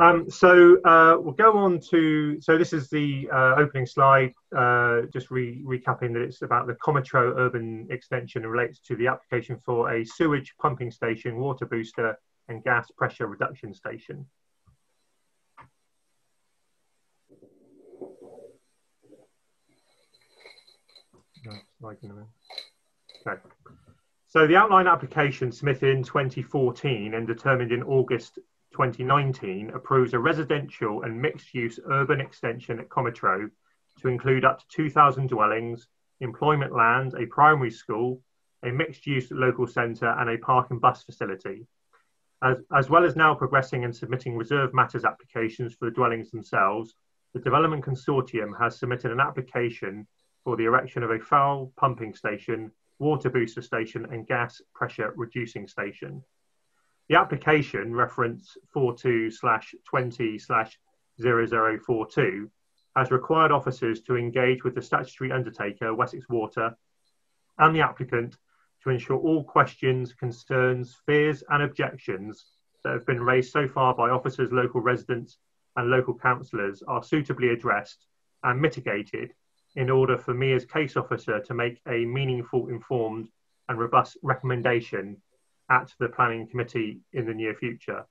Um, so uh, we'll go on to, so this is the uh, opening slide, uh, just re recapping that it's about the Comeytrowe urban extension and relates to the application for a sewage pumping station, water booster and gas pressure reduction station. Okay. So the outline application submitted in 2014 and determined in August 2019 approves a residential and mixed use urban extension at Comeytrowe to include up to 2,000 dwellings, employment land, a primary school, a mixed use local centre, and a park and bus facility. As, as well as now progressing and submitting reserve matters applications for the dwellings themselves, the Development Consortium has submitted an application for the erection of a foul pumping station, water booster station, and gas pressure reducing station. The application reference 42 slash 20 slash 0042 has required officers to engage with the statutory undertaker, Wessex Water, and the applicant to ensure all questions, concerns, fears, and objections that have been raised so far by officers, local residents, and local councillors are suitably addressed and mitigated in order for me as case officer to make a meaningful, informed, and robust recommendation at the planning committee in the near future.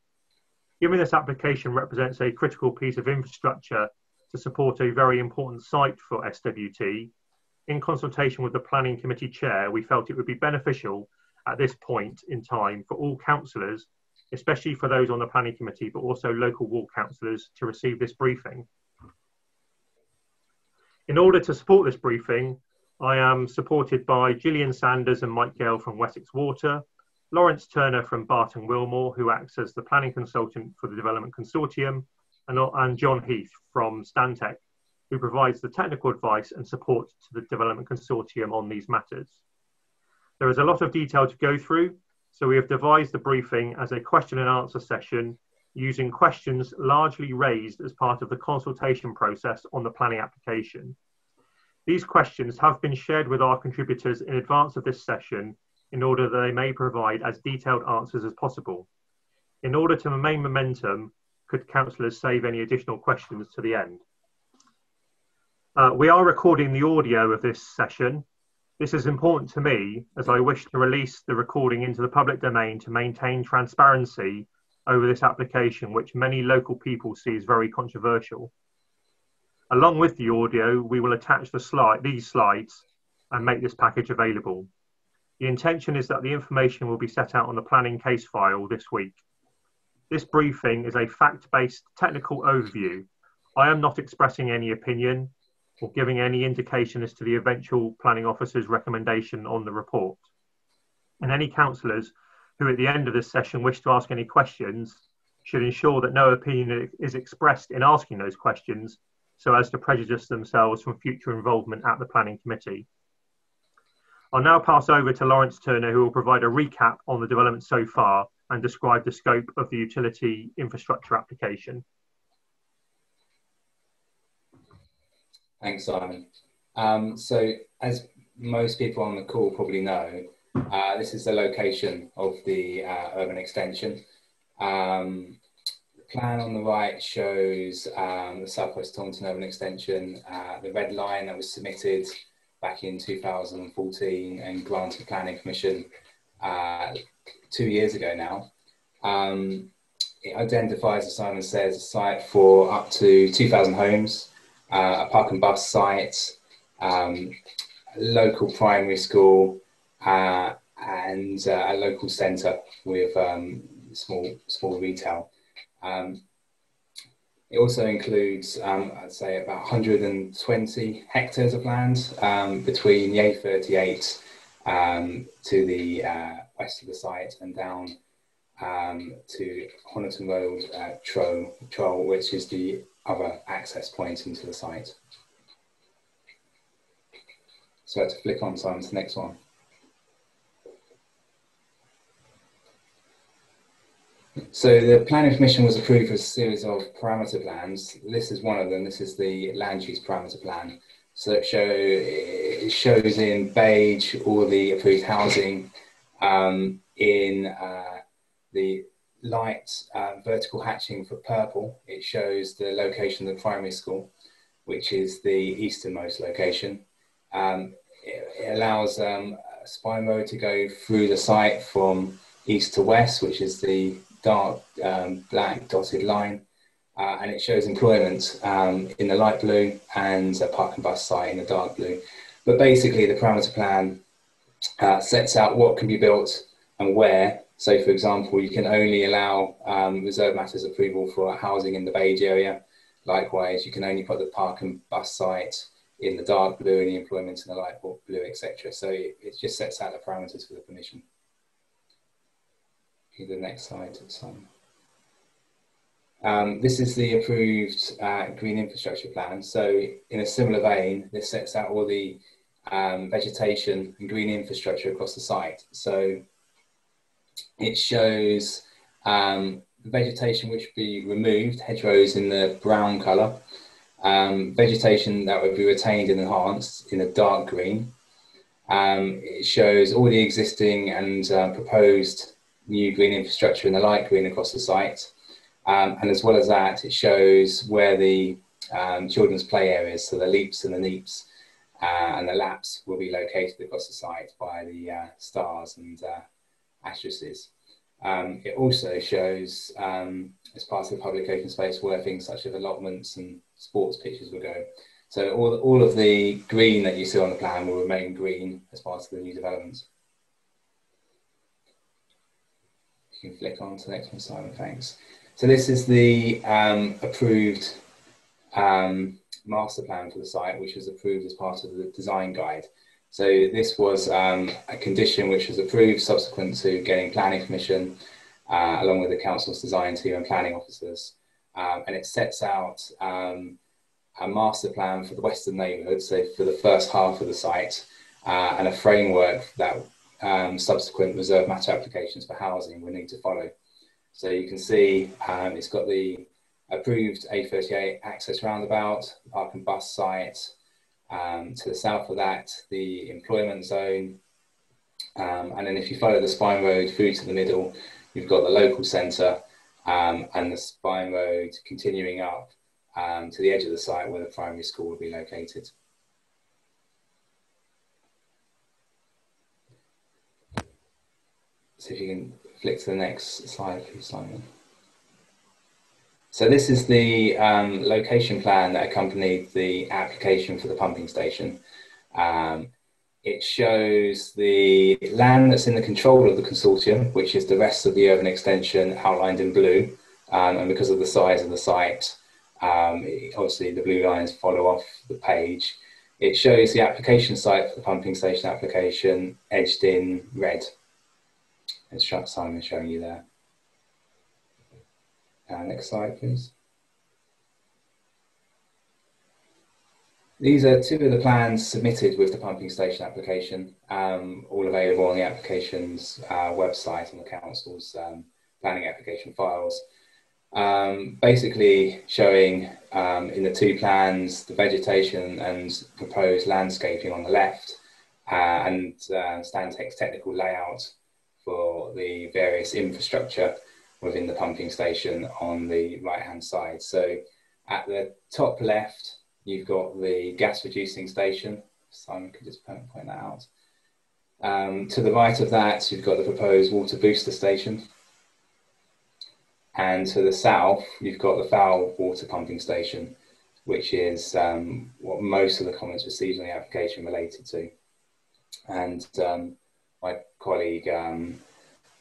Given this application represents a critical piece of infrastructure to support a very important site for SWT, in consultation with the planning committee chair, we felt it would be beneficial at this point in time for all councillors, especially for those on the planning committee, but also local ward councillors, to receive this briefing. In order to support this briefing, I am supported by Gillian Sanders and Mike Gale from Wessex Water, Lawrence Turner from Barton Wilmore, who acts as the planning consultant for the Development Consortium, and, and John Heath from Stantec, who provides the technical advice and support to the Development Consortium on these matters. There is a lot of detail to go through, so we have devised the briefing as a question and answer session using questions largely raised as part of the consultation process on the planning application. These questions have been shared with our contributors in advance of this session in order that they may provide as detailed answers as possible. In order to remain momentum, could councillors save any additional questions to the end? Uh, we are recording the audio of this session. This is important to me as I wish to release the recording into the public domain to maintain transparency over this application, which many local people see as very controversial. Along with the audio, we will attach the slide, these slides and make this package available. The intention is that the information will be set out on the planning case file this week. This briefing is a fact-based technical overview. I am not expressing any opinion or giving any indication as to the eventual planning officer's recommendation on the report. And any councillors who at the end of this session wish to ask any questions should ensure that no opinion is expressed in asking those questions so as to prejudice themselves from future involvement at the planning committee. I'll now pass over to Lawrence Turner, who will provide a recap on the development so far and describe the scope of the utility infrastructure application. Thanks, Simon. Um, so, as most people on the call probably know, uh, this is the location of the uh, urban extension. Um, the plan on the right shows um, the Southwest Taunton urban extension. Uh, the red line that was submitted back in 2014 and granted planning permission uh, two years ago now. Um, it identifies, as Simon says, a site for up to 2,000 homes, uh, a park and bus site, um, local primary school, uh, and uh, a local centre with um, small small retail. Um, it also includes, um, I'd say, about 120 hectares of land um, between the A38 um, to the uh, west of the site and down um, to Honiton Road, uh, Trull, which is the other access point into the site. So let's flick on to the next one. So the planning permission was approved for a series of parameter plans. This is one of them. This is the land use parameter plan. So it, show, it shows in beige all the approved housing um, in uh, the light uh, vertical hatching for purple, it shows the location of the primary school, which is the easternmost location. Um, it, it, allows um, to go through the site from east to west, which is the dark um, black dotted line. Uh, and it shows employment um, in the light blue and a park and bus site in the dark blue. But basically, the parameter plan uh, sets out what can be built and where. So, for example, you can only allow um, reserve matters approval for housing in the beige area. Likewise, you can only put the park and bus site in the dark blue and the employment in the light blue, etc. So it, it, just sets out the parameters for the permission. The next slide. Um, this is the approved uh, green infrastructure plan. So in a similar vein, this sets out all the um, vegetation and green infrastructure across the site. So it shows um, the vegetation which would be removed, hedgerows in the brown colour, um, vegetation that would be retained and enhanced in a dark green. Um, it shows all the existing and uh, proposed new green infrastructure in the light green across the site. Um, and as well as that, it shows where the um, children's play areas, so the LEAPs and the NEAPs uh, and the LAPs will be located across the site by the uh, stars and uh, asterisks. Um, it also shows, um, as part of the public open space, where things such as allotments and sports pitches will go. So all, all of the green that you see on the plan will remain green as part of the new developments. You can flick on to the next one, Simon, thanks. So this is the um, approved um, master plan for the site, which was approved as part of the design guide. So this was um, a condition which was approved subsequent to getting planning permission, uh, along with the council's design team and planning officers. Um, and it sets out um, a master plan for the western neighbourhood, so for the first half of the site, uh, and a framework that um, subsequent reserve matter applications for housing will need to follow. So you can see um, it's got the approved A38 access roundabout, park and bus site. Um, to the south of that, the employment zone. Um, and then if you follow the spine road through to the middle, you've got the local centre um, and the spine road continuing up um, to the edge of the site where the primary school will be located. So if you can flick to the next slide, please, Simon. So this is the um, location plan that accompanied the application for the pumping station. Um, it shows the land that's in the control of the consortium, which is the rest of the urban extension outlined in blue. Um, and because of the size of the site, um, obviously the blue lines follow off the page. It shows the application site for the pumping station application edged in red. It's Simon showing you there. Uh, next slide, please. These are two of the plans submitted with the pumping station application, um, all available on the application's uh, website and the council's um, planning application files. Um, basically showing um, in the two plans the vegetation and proposed landscaping on the left uh, and uh, Stantec's technical layout for the various infrastructure within the pumping station on the right hand side. So at the top left, you've got the gas reducing station. Simon could just point that out. Um, to the right of that, you've got the proposed water booster station. And to the south, you've got the foul water pumping station, which is um, what most of the comments received on the application related to. And um, my colleague um,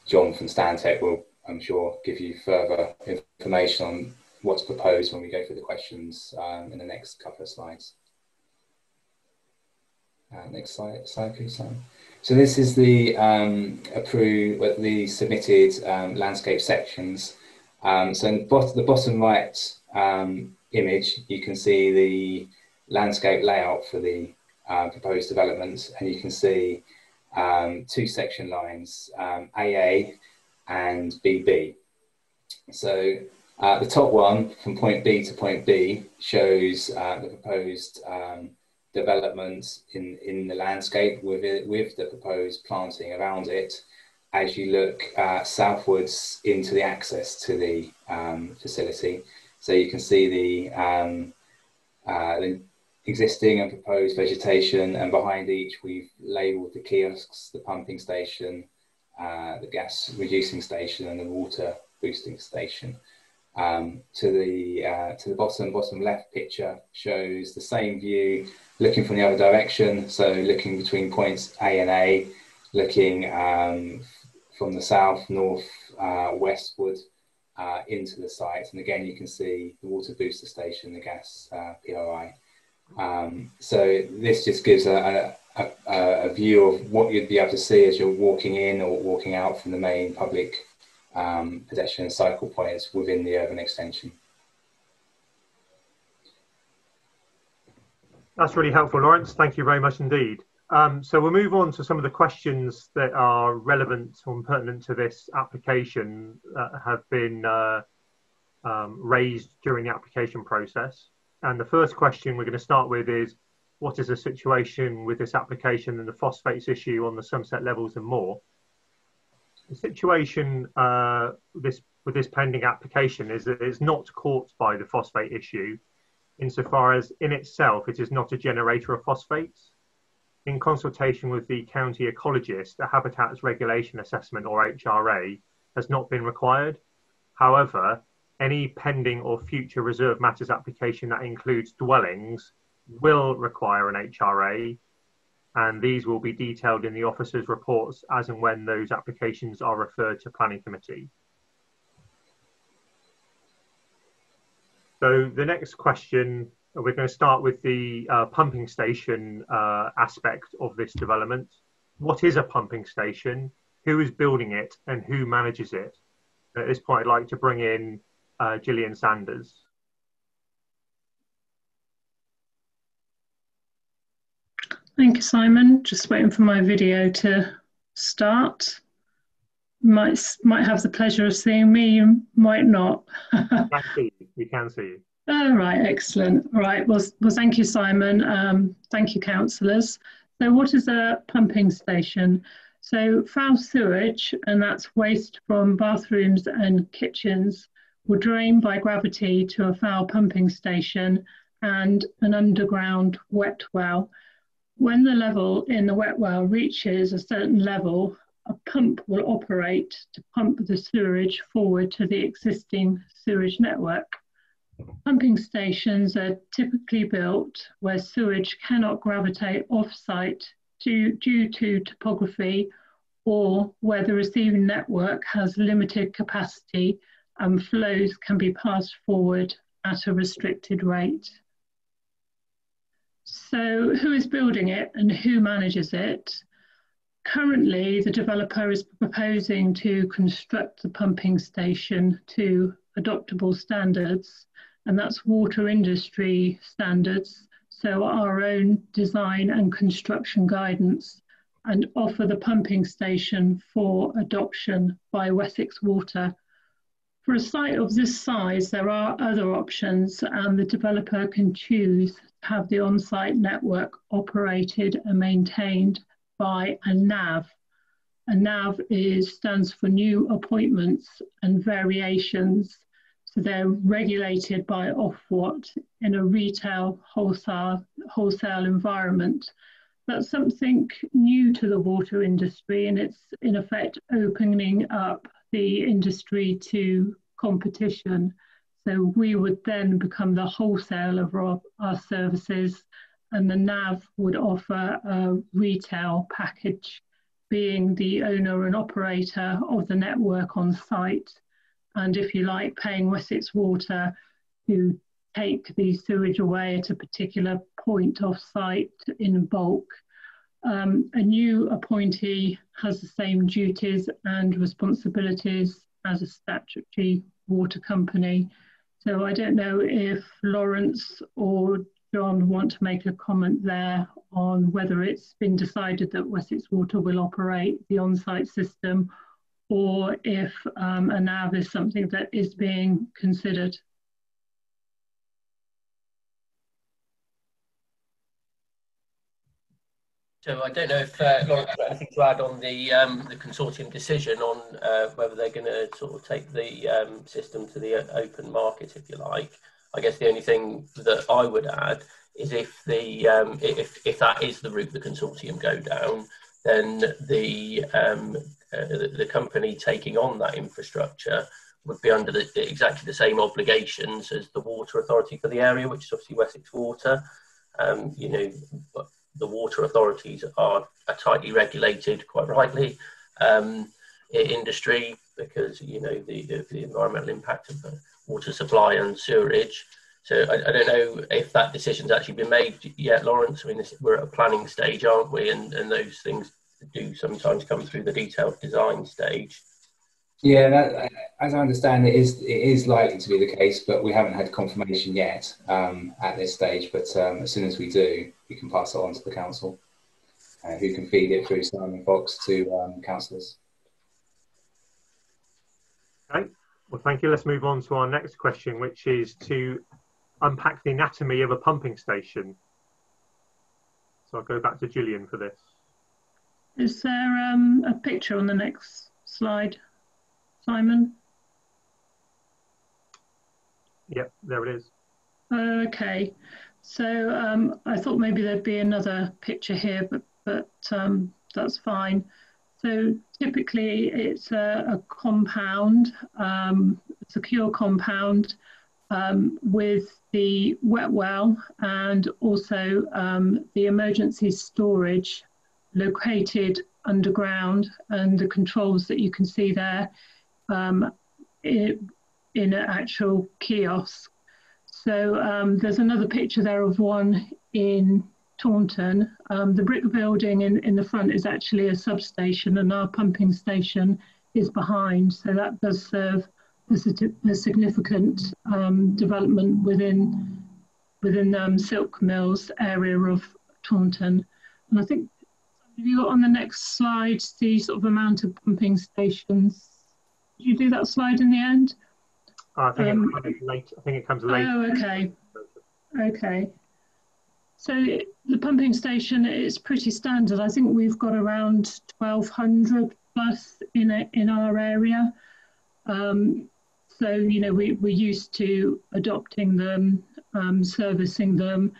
John from Stantec will I'm sure, give you further information on what's proposed when we go through the questions um, in the next couple of slides. Uh, next slide, slide please. So this is the um, approved, the submitted um, landscape sections. Um, so in bot the bottom right um, image, you can see the landscape layout for the uh, proposed developments, and you can see um, two section lines, AA and BB. So uh, the top one from point B to point B shows uh, the proposed um, in, in the landscape with, it, with the proposed planting around it. as you look uh, southwards into the access to the um, facility. So you can see the, um, uh, the existing and proposed vegetation, and behind each we've labelled the kiosks, the pumping station, uh, the gas reducing station, and the water boosting station. Um, to the uh, to the bottom bottom left picture shows the same view looking from the other direction. So looking between points A and A, looking um, from the south, north, uh, westward uh, into the site. And again, you can see the water booster station, the gas uh, PRI. Um, so this just gives a, a, a, view of what you'd be able to see as you're walking in or walking out from the main public um, pedestrian cycle points within the urban extension. That's really helpful, Lawrence. Thank you very much indeed. Um, so we'll move on to some of the questions that are relevant or pertinent to this application that have been uh, um, raised during the application process. And the first question we're going to start with is, what is the situation with this application and the phosphates issue on the Somerset Levels and more? The situation uh, this, with this pending application is that it's not caught by the phosphate issue insofar as in itself it is not a generator of phosphates in consultation with the county ecologist, a habitats regulation assessment or HRA has not been required. However, any pending or future reserve matters application that includes dwellings will require an HRA, and these will be detailed in the officer's reports as and when those applications are referred to planning committee. So the next question we're going to start with the uh, pumping station uh, aspect of this development. What is a pumping station? Who is building it and who manages it? At this point, I'd like to bring in uh, Gillian Sanders. Thank you, Simon. Just waiting for my video to start. Might might have the pleasure of seeing me, you might not. we can see you. We can see you. All right, excellent. All right, well, well thank you, Simon. Um, thank you, councillors. So what is a pumping station? So foul sewage, and that's waste from bathrooms and kitchens, will drain by gravity to a foul pumping station and an underground wet well. When the level in the wet well reaches a certain level, a pump will operate to pump the sewage forward to the existing sewage network. Pumping stations are typically built where sewage cannot gravitate off-site due, due to topography or where the receiving network has limited capacity and flows can be passed forward at a restricted rate. So who is building it and who manages it? Currently, the developer is proposing to construct the pumping station to adoptable standards and that's water industry standards. So our own design and construction guidance and offer the pumping station for adoption by Wessex Water. For a site of this size, there are other options and the developer can choose to have the on-site network operated and maintained by a NAV. A NAV is, stands for New Appointments and Variations so they're regulated by Ofwat in a retail wholesale, wholesale environment. That's something new to the water industry, and it's in effect opening up the industry to competition. So we would then become the wholesaler of our, our services, and the NAV would offer a retail package, being the owner and operator of the network on site and if you like, paying Wessex Water to take the sewage away at a particular point off site in bulk. Um, a new appointee has the same duties and responsibilities as a statutory water company. So I don't know if Lawrence or John want to make a comment there on whether it's been decided that Wessex Water will operate the on-site system or if um, a NAV is something that is being considered. So I don't know if uh, got anything to add on the um, the consortium decision on uh, whether they're going to sort of take the um, system to the open market, if you like. I guess the only thing that I would add is if the um, if if that is the route the consortium go down, then the um, uh, the, the, company taking on that infrastructure would be under the, exactly the same obligations as the water authority for the area, which is obviously Wessex Water. Um, you know, the water authorities are, are tightly regulated, quite rightly, um, industry because you know the, the, the environmental impact of water supply and sewerage. So I, I, don't know if that decision's actually been made yet, Lawrence. I mean, this, we're at a planning stage, aren't we? And, and those things do sometimes come through the detailed design stage. Yeah, that, as I understand it is it is likely to be the case, but we haven't had confirmation yet um, at this stage. But um, as soon as we do, we can pass it on to the council, uh, who can feed it through Simon Fox to um, councillors. Okay, well, thank you. Let's move on to our next question, which is to unpack the anatomy of a pumping station. So I'll go back to Gillian for this. Is there um, a picture on the next slide, Simon? Yep, there it is. Okay, so um, I thought maybe there'd be another picture here, but but um, that's fine. So typically it's a, a compound, um, a secure compound um, with the wet well and also um, the emergency storage located underground and the controls that you can see there um, in, an actual kiosk. So um, there's another picture there of one in Taunton. Um, the brick building in, in the front is actually a substation and our pumping station is behind. So that does serve as a, a significant um, development within within um, Silk Mills area of Taunton. And I think have you got on the next slide the sort of amount of pumping stations? Did you do that slide in the end? Oh, I think um, it comes late. I think it comes late. Oh, okay. Okay. So the pumping station is pretty standard. I think we've got around 1,200 plus in a, in our area. Um, so you know we, we're used to adopting them, um, servicing them,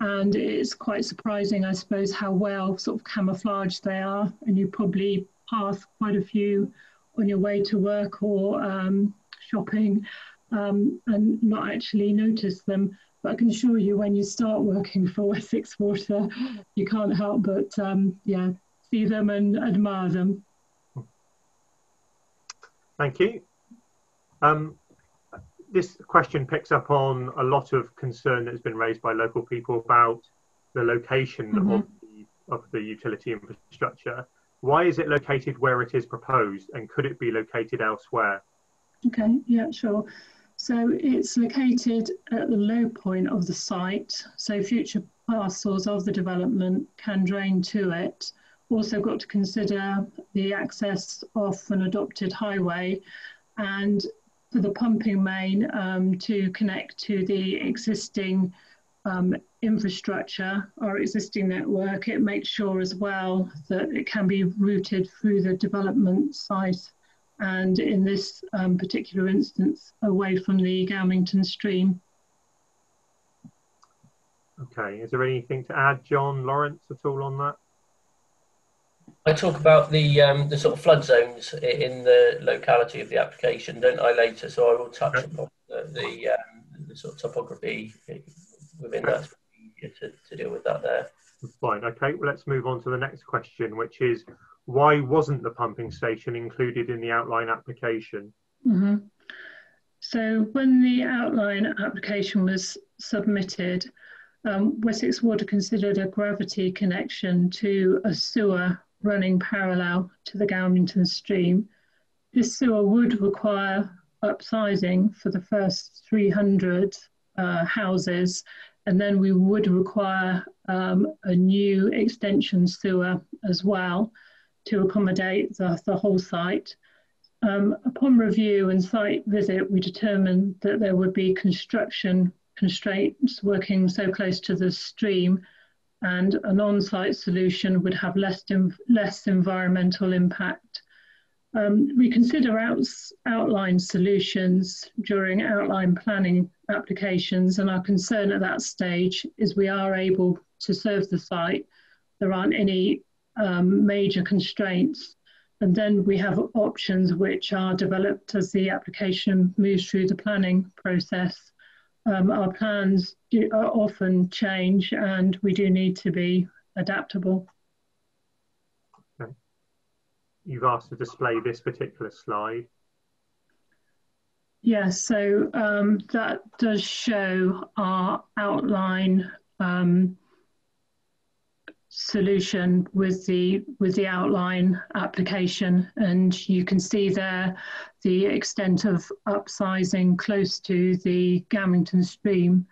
and it's quite surprising, I suppose, how well sort of camouflaged they are. And you probably pass quite a few on your way to work or um, shopping um, and not actually notice them. But I can assure you, when you start working for Wessex Water, you can't help but um, yeah see them and admire them. Thank you. Um, this question picks up on a lot of concern that has been raised by local people about the location mm-hmm. of, the, of the utility infrastructure. Why is it located where it is proposed, and could it be located elsewhere? Okay, yeah, sure. So it's located at the low point of the site, so future parcels of the development can drain to it. Also got to consider the access off an adopted highway and for the pumping main um, to connect to the existing um, infrastructure or existing network. It makes sure as well that it can be routed through the development site and in this um, particular instance away from the Galmington stream. Okay, is there anything to add, John, Lawrence, at all on that? I talk about the um, the sort of flood zones in the locality of the application, don't I? Later, so I will touch okay. upon the the, um, the, sort of topography within okay. that to, to deal with that there. Fine. Okay. Well, let's move on to the next question, which is why wasn't the pumping station included in the outline application? Mm-hmm. So when the outline application was submitted, um, Wessex Water considered a gravity connection to a sewer running parallel to the Galmington stream. This sewer would require upsizing for the first 300 uh, houses, and then we would require um, a new extension sewer as well to accommodate the, the whole site. Um, upon review and site visit, we determined that there would be construction constraints working so close to the stream and an on-site solution would have less, less environmental impact. Um, we consider outs, outline solutions during outline planning applications and our concern at that stage is we are able to serve the site. There aren't any um, major constraints and then we have options which are developed as the application moves through the planning process. Um, our plans do, often change and we do need to be adaptable. You've asked to display this particular slide. Yes, so um, that does show our outline um, solution with the with the outline application and you can see there the extent of upsizing close to the Galmington stream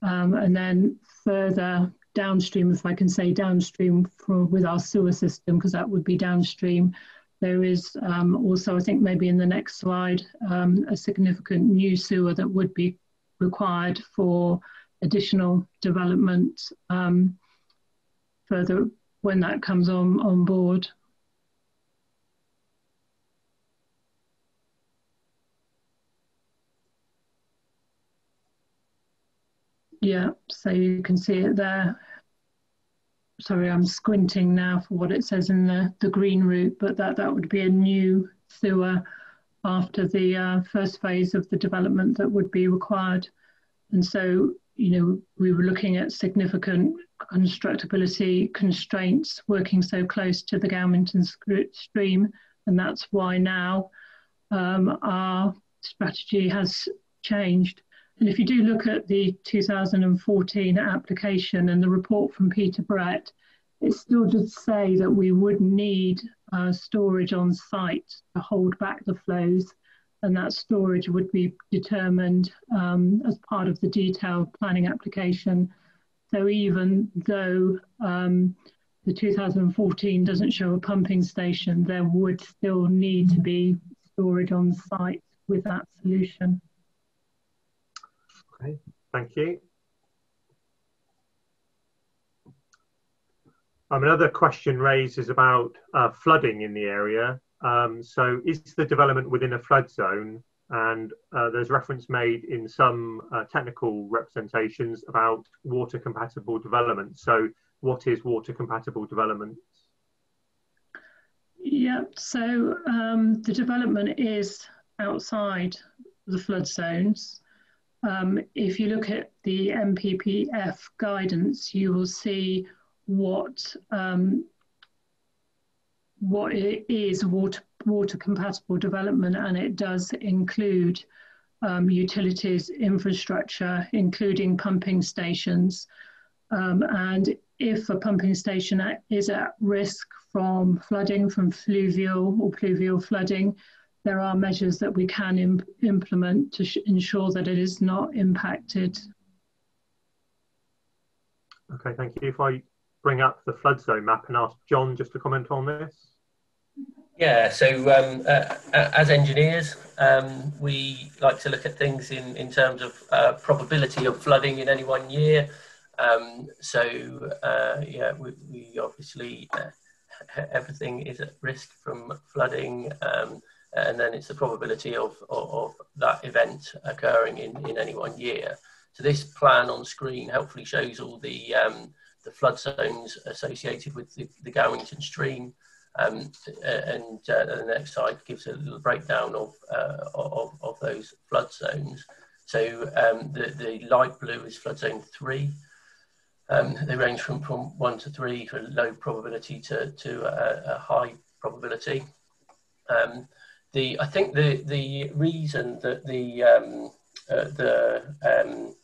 um, and then further downstream if I can say downstream for, with our sewer system because that would be downstream there is um, also I think maybe in the next slide um, a significant new sewer that would be required for additional development um, further when that comes on, on board. Yeah, so you can see it there. Sorry, I'm squinting now for what it says in the, the green route, but that, that would be a new sewer after the uh, first phase of the development that would be required. And so you know, we were looking at significant constructability constraints working so close to the Galmington stream, and that's why now um, our strategy has changed. And if you do look at the 2014 application and the report from Peter Brett, it still does say that we would need uh, storage on site to hold back the flows and that storage would be determined um, as part of the detailed planning application. So even though um, the 2014 doesn't show a pumping station, there would still need to be storage on site with that solution. Okay, thank you. Um, another question raised is about uh, flooding in the area. Um, so is the development within a flood zone? And uh, there's reference made in some uh, technical representations about water compatible development. So what is water compatible development? Yeah, so um, the development is outside the flood zones. Um, if you look at the NPPF guidance, you will see what um, what it is water, water compatible development and it does include um, utilities infrastructure, including pumping stations. Um, and if a pumping station is at risk from flooding, from fluvial or pluvial flooding, there are measures that we can imp implement to ensure that it is not impacted. Okay, thank you. If I bring up the flood zone map and ask John just to comment on this. Yeah, so um, uh, as engineers, um, we like to look at things in, in terms of uh, probability of flooding in any one year. Um, so, uh, yeah, we, we obviously, uh, everything is at risk from flooding, um, and then it's the probability of, of, of, that event occurring in, in any one year. So, this plan on screen hopefully shows all the, um, the flood zones associated with the, the Galmington stream. Um, and uh, the next slide gives a little breakdown of, uh, of, of, those flood zones. So um, the, the light blue is flood zone three. Um, they range from, from one to three for low probability to, to a, a high probability. Um, the, I think the, the reason that the, um, uh, the um,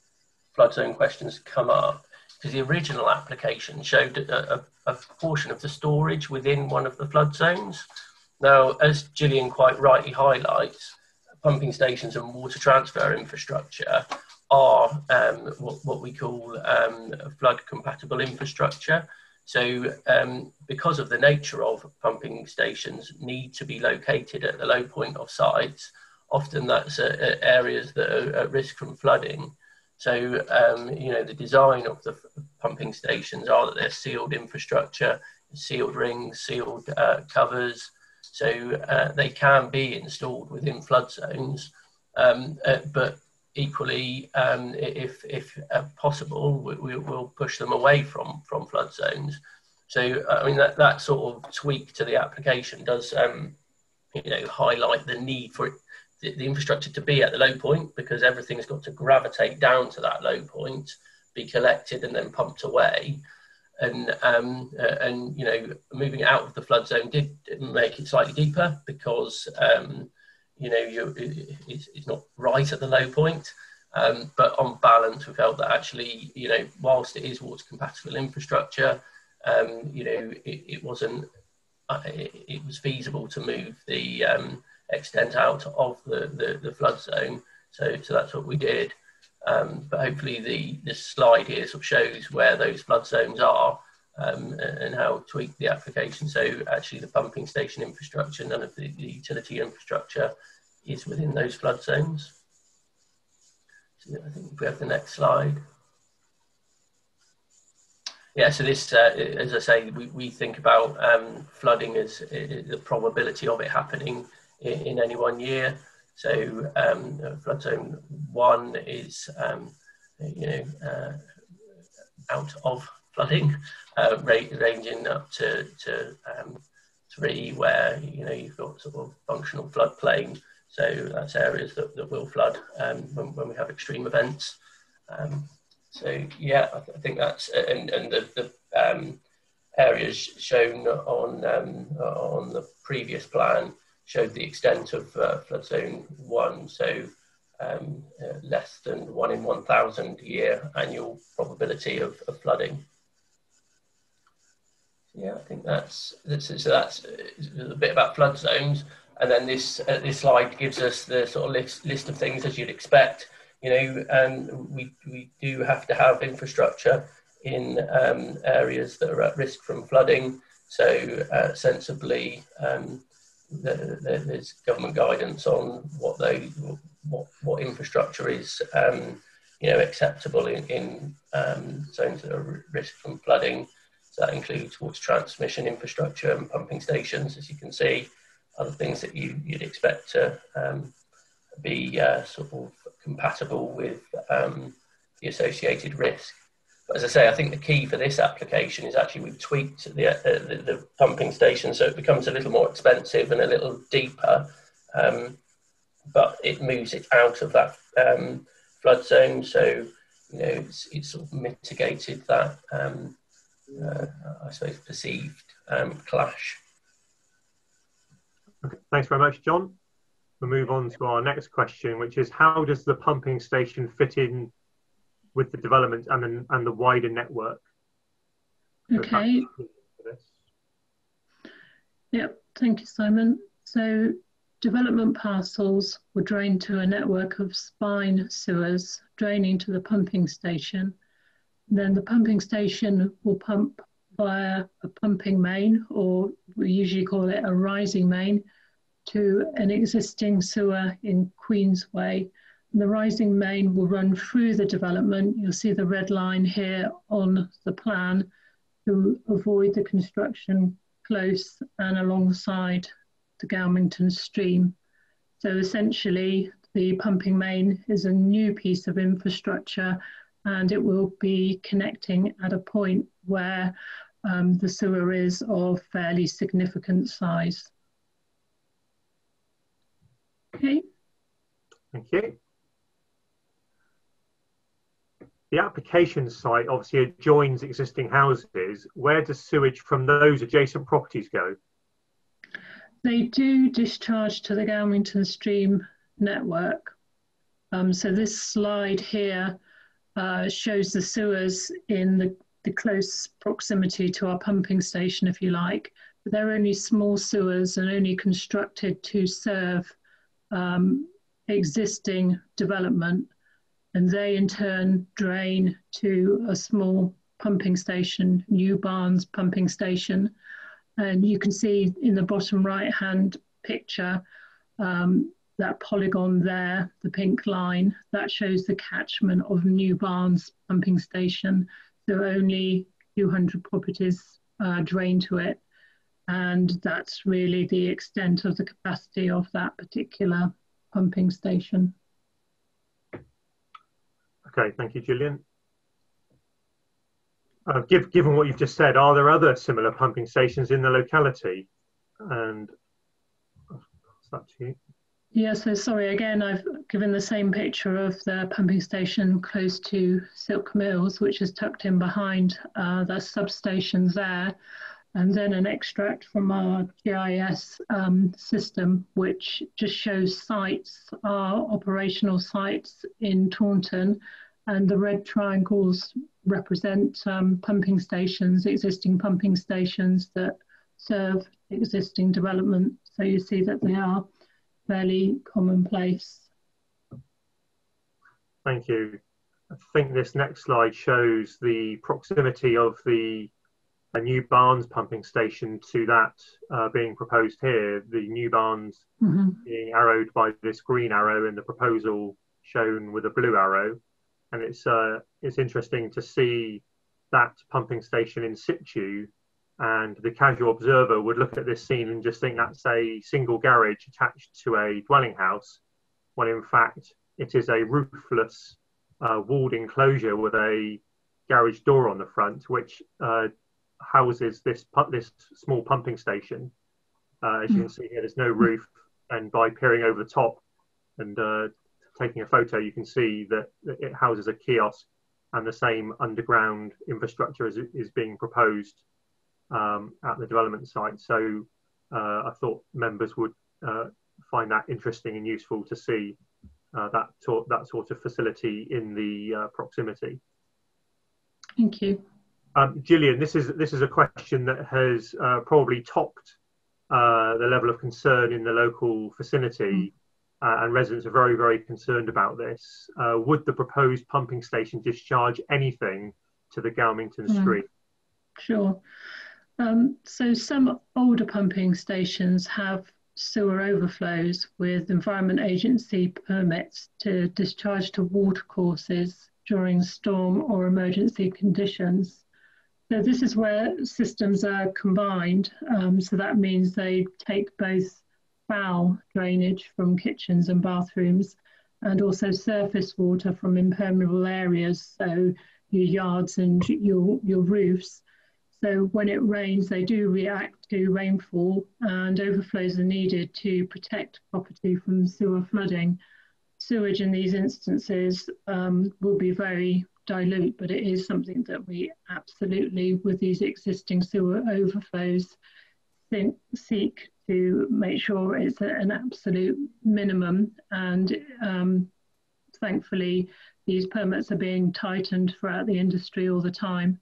flood zone questions come up because the original application showed a, a, a, portion of the storage within one of the flood zones. Now, as Gillian quite rightly highlights, pumping stations and water transfer infrastructure are um, what, what, we call um, flood compatible infrastructure. So, um, because of the nature of pumping stations, need to be located at the low point of sites. Often, that's areas that are at risk from flooding So, um, you know, the design of the pumping stations are that they're sealed infrastructure, sealed rings, sealed uh, covers. So uh, they can be installed within flood zones, um, uh, but equally, um, if, if uh, possible, we, we, will push them away from, from flood zones. So, I mean, that, that sort of tweak to the application does, um, you know, highlight the need for it the, the infrastructure to be at the low point because everything's got to gravitate down to that low point, be collected and then pumped away. And um, uh, and you know moving out of the flood zone did make it slightly deeper because um, you know you it's, it's, not right at the low point. Um, but on balance, we felt that actually you know whilst it is water compatible infrastructure, um, you know it, it wasn't uh, it, it, was feasible to move the um, extent out of the, the, the flood zone. So, so that's what we did. Um, but hopefully the, the slide here sort of shows where those flood zones are um, and how tweak the application. So actually the pumping station infrastructure, none of the, the utility infrastructure is within those flood zones. So I think we have the next slide. Yeah, so this, uh, as I say, we, we think about um, flooding as uh, the probability of it happening in, in any one year. So um, flood zone one is um, you know uh, out of flooding, uh, ranging up to, to um, three, where you know you've got sort of functional floodplain. So that's areas that, that will flood um, when, when we have extreme events. Um, so yeah, I, th- I, think that's and, and the, the um, areas shown on um, on the previous plan showed the extent of uh, flood zone one, so um, uh, less than one in 1,000 year annual probability of, of flooding. Yeah, I think that's, that's that's a bit about flood zones. And then this uh, this slide gives us the sort of list, list of things as you'd expect. You know, we, we do have to have infrastructure in um, areas that are at risk from flooding. So uh, sensibly, um, there's government guidance on what they what what infrastructure is um, you know acceptable in, in um, zones that are at risk from flooding. So that includes water transmission infrastructure and pumping stations, as you can see, other things that you, you'd expect to um, be uh, sort of compatible with um, the associated risk. But as I say, I think the key for this application is actually we've tweaked the, uh, the, the, pumping station so it becomes a little more expensive and a little deeper, um, but it moves it out of that um, flood zone. So, you know, it's, it's sort of mitigated that, um, uh, I suppose, perceived um, clash. Okay, thanks very much, John. We'll move on to our next question, which is how does the pumping station fit in with the development and the, and the wider network. Okay. Yep, thank you, Simon. So development parcels were drained to a network of spine sewers draining to the pumping station. Then the pumping station will pump via a pumping main, or we usually call it a rising main, to an existing sewer in Queensway the rising main will run through the development. You'll see the red line here on the plan to avoid the construction close and alongside the Galmington stream. So essentially, the pumping main is a new piece of infrastructure and it will be connecting at a point where um, the sewer is of fairly significant size. Okay. Thank you the application site obviously adjoins existing houses. Where does sewage from those adjacent properties go? They do discharge to the Galmington Stream network. Um, so this slide here uh, shows the sewers in the, the close proximity to our pumping station, if you like. But they're only small sewers and only constructed to serve um, existing development and they in turn drain to a small pumping station, New Barnes pumping station. And you can see in the bottom right hand picture, um, that polygon there, the pink line, that shows the catchment of New Barnes pumping station. So only 200 properties uh, drain to it. And that's really the extent of the capacity of that particular pumping station. Okay, thank you, Gillian. Uh, give, given what you've just said, are there other similar pumping stations in the locality? And that to you. Yeah, so sorry, again, I've given the same picture of the pumping station close to Silk Mills, which is tucked in behind uh, the substations there, and then an extract from our GIS um, system, which just shows sites, our operational sites in Taunton, and the red triangles represent um, pumping stations, existing pumping stations that serve existing development. So you see that they are fairly commonplace. Thank you. I think this next slide shows the proximity of the New Barnes pumping station to that uh, being proposed here. The New Barnes mm-hmm. being arrowed by this green arrow and the proposal shown with a blue arrow. And it's, uh, it's interesting to see that pumping station in situ and the casual observer would look at this scene and just think that's a single garage attached to a dwelling house, when in fact it is a roofless uh, walled enclosure with a garage door on the front, which uh, houses this this small pumping station. Uh, as you can hmm. see here, there's no roof, and by peering over the top and uh, taking a photo, you can see that it houses a kiosk, and the same underground infrastructure is, is being proposed um, at the development site. So uh, I thought members would uh, find that interesting and useful to see uh, that, that sort of facility in the uh, proximity. Thank you. Um, Gillian, this is this is a question that has uh, probably topped uh, the level of concern in the local vicinity, mm. and residents are very very concerned about this. would the proposed pumping station discharge anything to the Galmington mm. Street? Sure. Um, so some older pumping stations have sewer overflows with Environment Agency permits to discharge to watercourses during storm or emergency conditions. So this is where systems are combined. Um, so that means they take both foul drainage from kitchens and bathrooms and also surface water from impermeable areas, so your yards and your, your roofs so when it rains, they do react to rainfall and overflows are needed to protect property from sewer flooding. Sewage in these instances um, will be very dilute, but it is something that we absolutely, with these existing sewer overflows, think, seek to make sure it's an absolute minimum. And um, thankfully, these permits are being tightened throughout the industry all the time.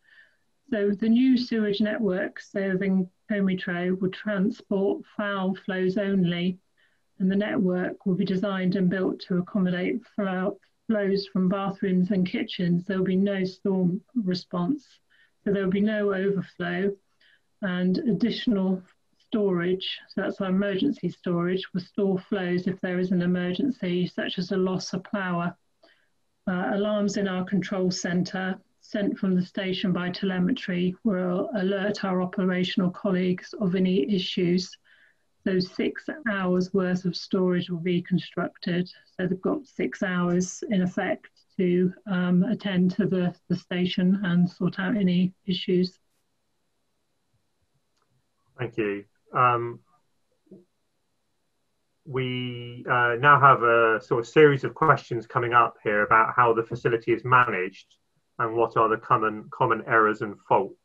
So the new sewage network serving Comeytrowe will transport foul flows only, and the network will be designed and built to accommodate foul flows from bathrooms and kitchens. There will be no storm response, so there will be no overflow, and additional storage, so that's our emergency storage, will store flows if there is an emergency, such as a loss of power. Uh, alarms in our control centre sent from the station by telemetry will alert our operational colleagues of any issues. Those six hours worth of storage will be constructed. So they've got six hours in effect to um, attend to the, the station and sort out any issues. Thank you. Um, we uh, now have a sort of series of questions coming up here about how the facility is managed and what are the common common errors and faults?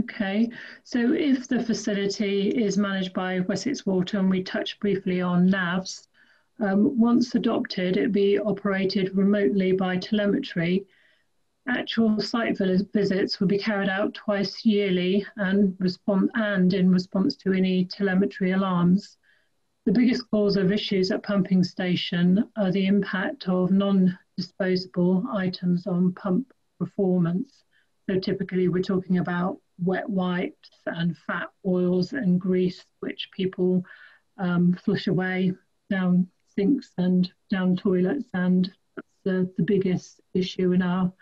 Okay, so if the facility is managed by Wessex Water, and we touched briefly on NAVs, um, once adopted, it would be operated remotely by telemetry. Actual site visits would be carried out twice yearly and, respond, and in response to any telemetry alarms. The biggest cause of issues at pumping station are the impact of non disposable items on pump performance. So typically we're talking about wet wipes and fat oils and grease, which people um, flush away. down sinks and down toilets, and that's the, the biggest issue in our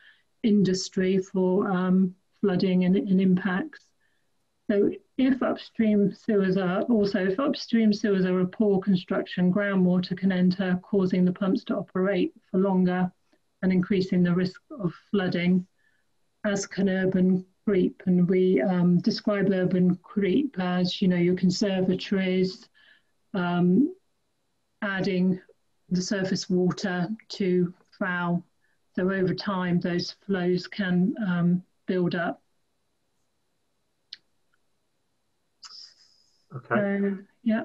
industry for um, flooding and, and impacts. So if upstream sewers are also, if upstream sewers are a poor construction, groundwater can enter, causing the pumps to operate for longer and increasing the risk of flooding, as can urban creep. And we um, describe urban creep as, you know, your conservatories, um, adding the surface water to foul. So over time, those flows can um, build up. Okay. yeah.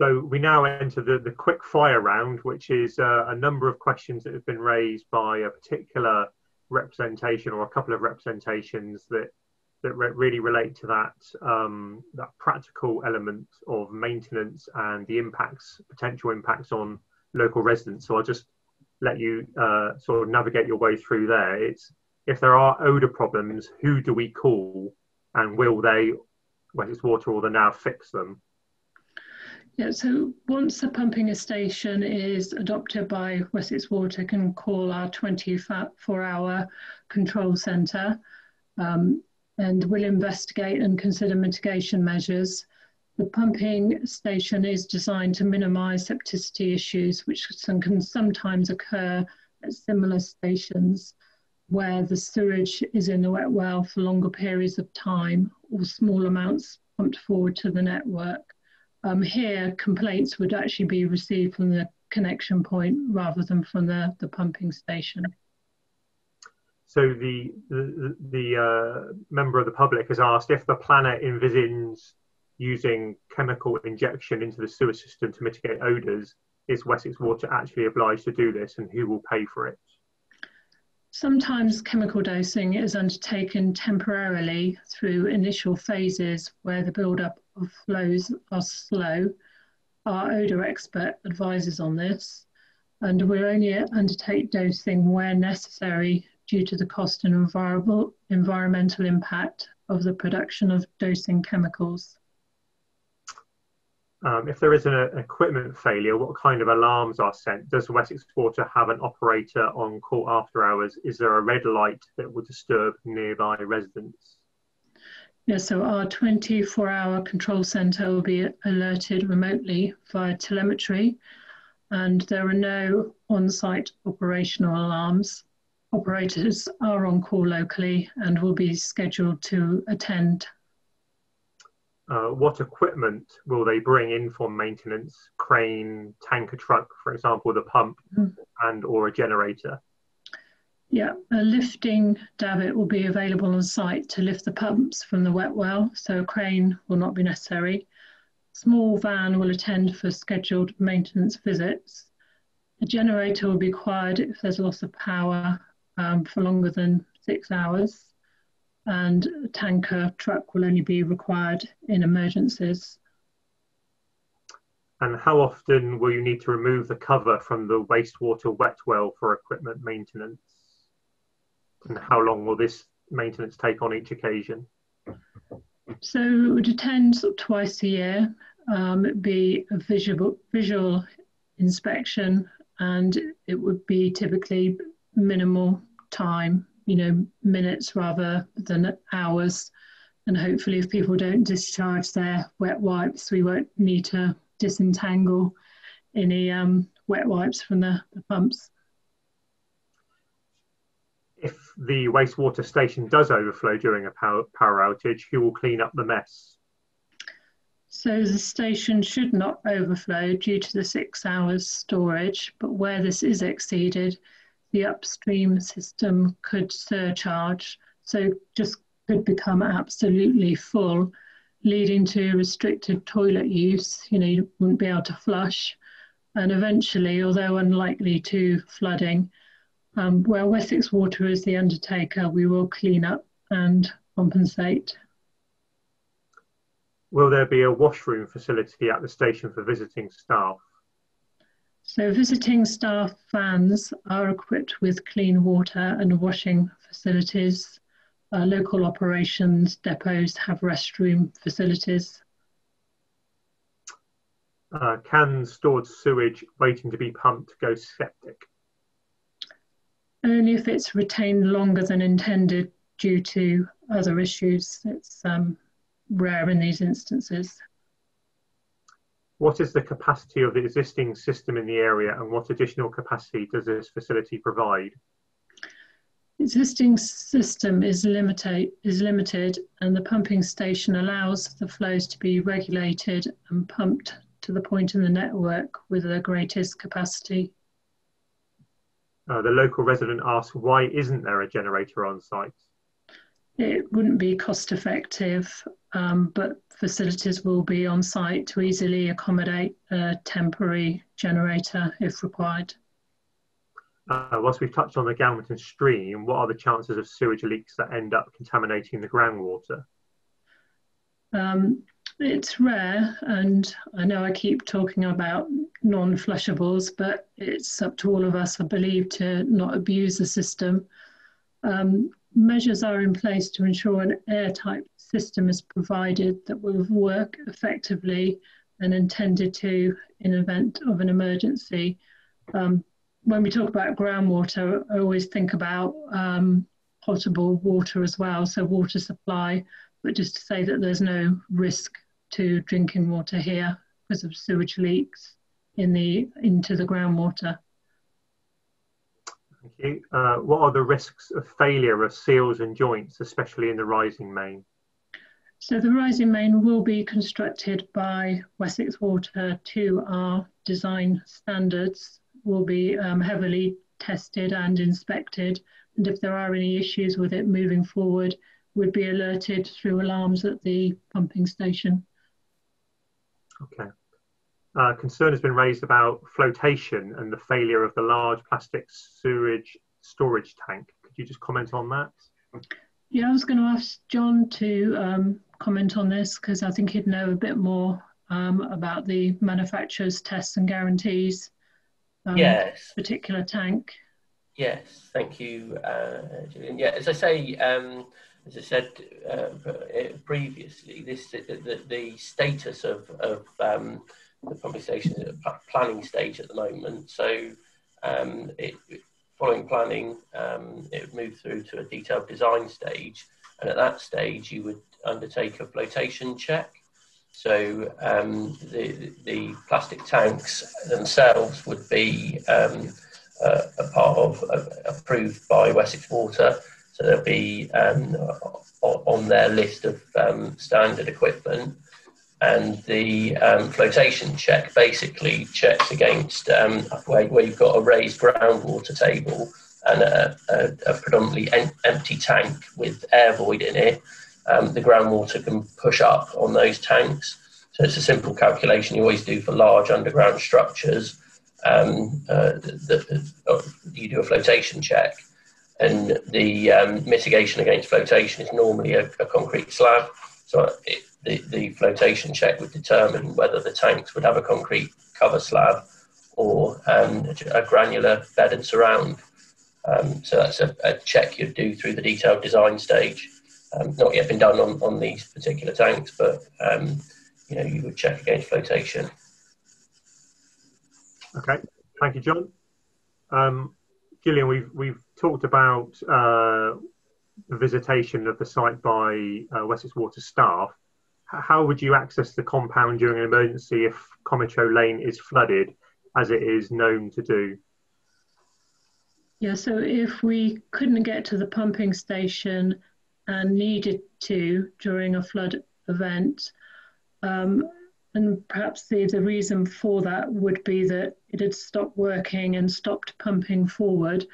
So we now enter the, the quick fire round, which is uh, a number of questions that have been raised by a particular representation or a couple of representations that that re- really relate to that um, that practical element of maintenance and the impacts, potential impacts on local residents. So I'll just let you uh, sort of navigate your way through there. It's if there are odor problems, who do we call, and will they, Wessex Water or the NAV fix them? Yeah, so once the pumping station is adopted by Wessex Water, can call our 24-hour control centre um, and will investigate and consider mitigation measures. The pumping station is designed to minimise septicity issues, which can sometimes occur at similar stations where the sewage is in the wet well for longer periods of time or small amounts pumped forward to the network. Um, here, complaints would actually be received from the connection point rather than from the, the pumping station. So the the, the uh, member of the public has asked if the planner envisions using chemical injection into the sewer system to mitigate odours. Is Wessex Water actually obliged to do this, and who will pay for it? Sometimes chemical dosing is undertaken temporarily through initial phases where the build-up of flows are slow. Our odour expert advises on this, and we only undertake dosing where necessary due to the cost and environmental impact of the production of dosing chemicals. Um, if there is an equipment failure, what kind of alarms are sent? Does Wessex Water have an operator on call after hours? Is there a red light that will disturb nearby residents? Yes, so our 24 hour control centre will be alerted remotely via telemetry, and there are no on site operational alarms. Operators are on call locally and will be scheduled to attend. Uh, what equipment will they bring in for maintenance? Crane, tanker truck, for example, the pump, mm. and or a generator. Yeah, a lifting davit will be available on site to lift the pumps from the wet well, so a crane will not be necessary. Small van will attend for scheduled maintenance visits. A generator will be required if there's a loss of power um, for longer than six hours, and a tanker truck will only be required in emergencies. And how often will you need to remove the cover from the wastewater wet well for equipment maintenance? And how long will this maintenance take on each occasion? So it would attend twice a year. Um, it'd be a visual visual inspection, and it would be typically minimal time, you know, minutes rather than hours. And hopefully, if people don't discharge their wet wipes, we won't need to disentangle any um, wet wipes from the, the pumps if the wastewater station does overflow during a power, power outage, who will clean up the mess? So the station should not overflow due to the six hours storage, but where this is exceeded, the upstream system could surcharge, so just could become absolutely full, leading to restricted toilet use. You know, you wouldn't be able to flush, and eventually, although unlikely to flooding, um, where Wessex Water is the undertaker, we will clean up and compensate. Will there be a washroom facility at the station for visiting staff? So visiting staff vans are equipped with clean water and washing facilities. Uh, local operations depots have restroom facilities. Uh, can stored sewage waiting to be pumped go septic? Only if it's retained longer than intended due to other issues. It's um, rare in these instances. What is the capacity of the existing system in the area and what additional capacity does this facility provide? Existing system is limited, is limited and the pumping station allows the flows to be regulated and pumped to the point in the network with the greatest capacity. Uh, the local resident asks, why isn't there a generator on site? It wouldn't be cost effective, um, but facilities will be on site to easily accommodate a temporary generator if required. Uh, whilst we've touched on the Galmington stream, what are the chances of sewage leaks that end up contaminating the groundwater? Um, it's rare, and I know I keep talking about non flushables, but it's up to all of us, I believe, to not abuse the system. Um, measures are in place to ensure an airtight system is provided that will work effectively and intended to in event of an emergency. Um, when we talk about groundwater, I always think about um, potable water as well, so water supply, but just to say that there's no risk to drinking water here because of sewage leaks in the into the groundwater. Thank you. Uh, what are the risks of failure of seals and joints, especially in the rising main? So the rising main will be constructed by Wessex Water to our design standards, will be um, heavily tested and inspected. And if there are any issues with it moving forward, would be alerted through alarms at the pumping station. Okay. Uh, concern has been raised about flotation and the failure of the large plastic sewage storage tank. Could you just comment on that? Yeah, I was going to ask John to um, comment on this because I think he'd know a bit more um, about the manufacturer's tests and guarantees. Um, yes. Particular tank. Yes, thank you, uh, Julian. Yeah, as I say, um, as I said uh, previously, this the, the, the status of, of um, the is at a planning stage at the moment. So, um, it, following planning, um, it would move through to a detailed design stage, and at that stage, you would undertake a flotation check. So um, the, the plastic tanks themselves would be uh, a part of uh, approved by Wessex Water. So they'll be um, on their list of um, standard equipment. And the um, flotation check basically checks against um, where, where you've got a raised groundwater table and a, a, a predominantly en- empty tank with air void in it um, the groundwater can push up on those tanks. So it's a simple calculation you always do for large underground structures. Um, uh, the, the, uh, you do a flotation check, and the um, mitigation against flotation is normally a, a concrete slab. So it, the, the flotation check would determine whether the tanks would have a concrete cover slab or um, a granular bed and surround. Um, so that's a, a, check you'd do through the detailed design stage um, not yet been done on, on these particular tanks, but um, you know you would check against flotation. Okay, thank you, John. Um, Gillian, we've we've talked about uh, visitation of the site by uh, Wessex Water staff. How would you access the compound during an emergency if Comeytrowe Lane is flooded, as it is known to do? Yeah, so if we couldn't get to the pumping station and needed to during a flood event. Um, and perhaps the, the reason for that would be that it had stopped working and stopped pumping forward,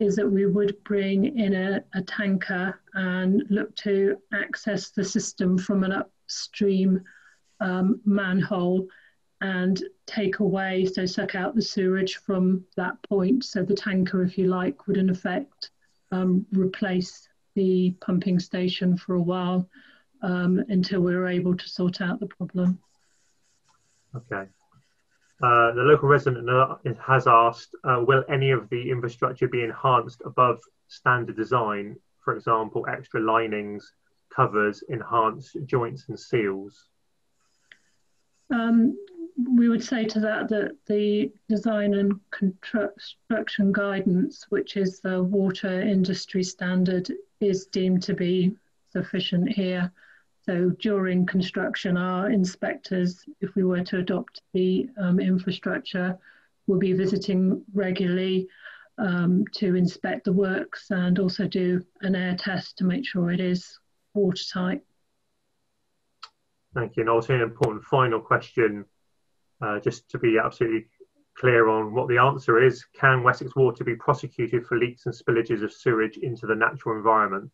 is that we would bring in a, a tanker and look to access the system from an upstream um, manhole and take away, so suck out the sewage from that point. So the tanker, if you like, would in effect um, replace the pumping station for a while um, until we were able to sort out the problem. Okay. Uh, the local resident has asked, uh, will any of the infrastructure be enhanced above standard design? For example, extra linings, covers, enhanced joints and seals? Um, we would say to that that the design and construction guidance, which is the water industry standard, is deemed to be sufficient here. So during construction, our inspectors, if we were to adopt the um, infrastructure, will be visiting regularly um, to inspect the works and also do an air test to make sure it is watertight. Thank you. And also an important final question, uh, just to be absolutely clear on what the answer is. Can Wessex Water be prosecuted for leaks and spillages of sewage into the natural environment?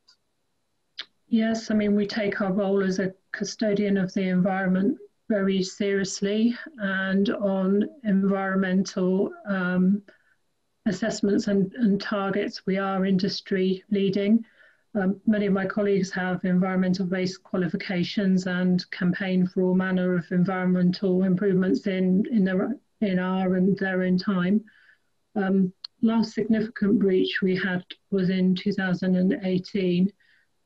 Yes, I mean, we take our role as a custodian of the environment very seriously and on environmental um, assessments and, and, targets, we are industry leading. Um, many of my colleagues have environmental based qualifications and campaign for all manner of environmental improvements in, in, their, in our and their own time. Um, last significant breach we had was in 2018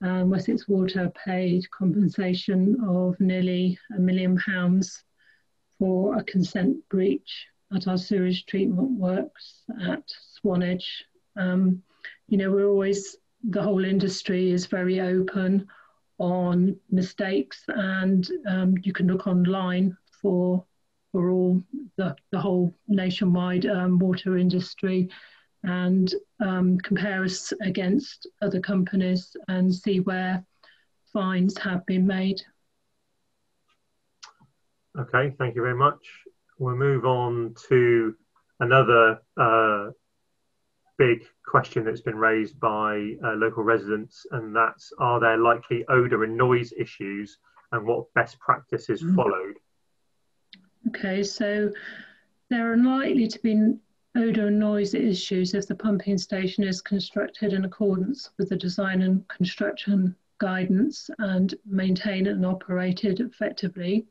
um, Wessex Water paid compensation of nearly a million pounds for a consent breach at our sewage treatment works at Swanage. Um, you know, we're always, the whole industry is very open on mistakes, and um, you can look online for for all the, the whole nationwide um, water industry and um, compare us against other companies and see where fines have been made. Okay, thank you very much. We'll move on to another uh, big question that's been raised by uh, local residents, and that's are there likely odour and noise issues and what best practices mm. followed? Okay, so there are likely to be odour and noise issues if the pumping station is constructed in accordance with the design and construction guidance and maintained and operated effectively.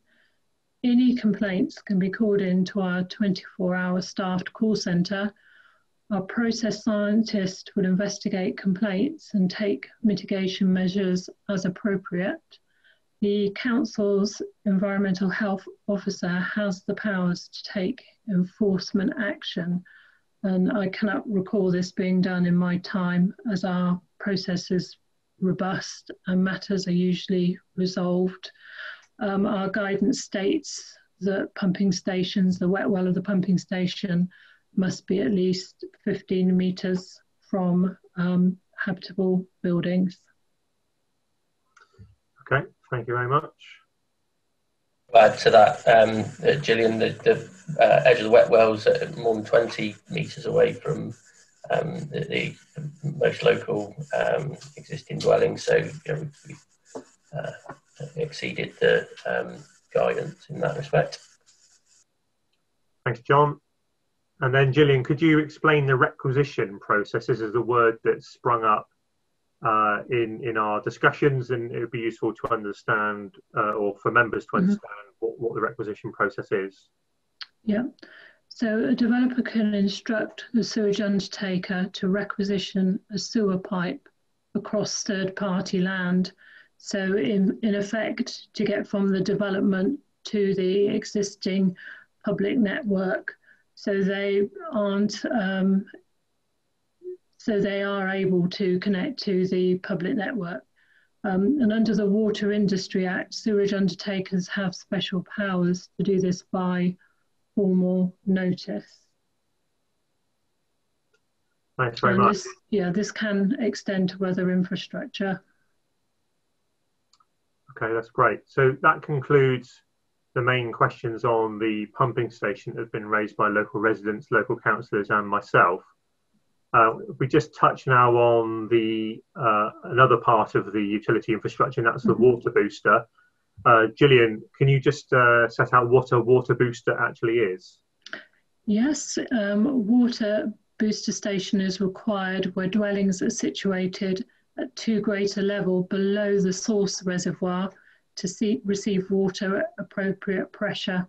Any complaints can be called in to our 24 hour staffed call centre. Our process scientist will investigate complaints and take mitigation measures as appropriate. The Council's Environmental Health Officer has the powers to take enforcement action, and I cannot recall this being done in my time as our process is robust and matters are usually resolved. Um, our guidance states that pumping stations, the wet well of the pumping station, must be at least 15 metres from um, habitable buildings. Okay, Thank you very much. Add to that, um, uh, Gillian, the, the uh, edge of the wet wells are more than 20 metres away from um, the, the, most local um, existing dwellings, so you know, we, uh, exceeded the um, guidance in that respect. Thanks, John. And then, Gillian, could you explain the requisition process? This is a word that's sprung up uh, in in our discussions, and it would be useful to understand, uh, or for members to mm-hmm. understand mm-hmm. what, what the requisition process is. Yeah. So a developer can instruct the sewage undertaker to requisition a sewer pipe across third-party land. So in, in effect, to get from the development to the existing public network. So they aren't um, so they are able to connect to the public network. Um, and under the Water Industry Act, sewage undertakers have special powers to do this by formal notice. Thanks very and much. This, yeah, this can extend to other infrastructure. Okay, that's great. So that concludes the main questions on the pumping station that have been raised by local residents, local councillors, and myself. Uh, we just touch now on the uh, another part of the utility infrastructure, and that's the mm-hmm. water booster. Uh, Gillian, can you just uh, set out what a water booster actually is? Yes, um, water booster station is required where dwellings are situated at too great a level below the source reservoir to see, receive water at appropriate pressure.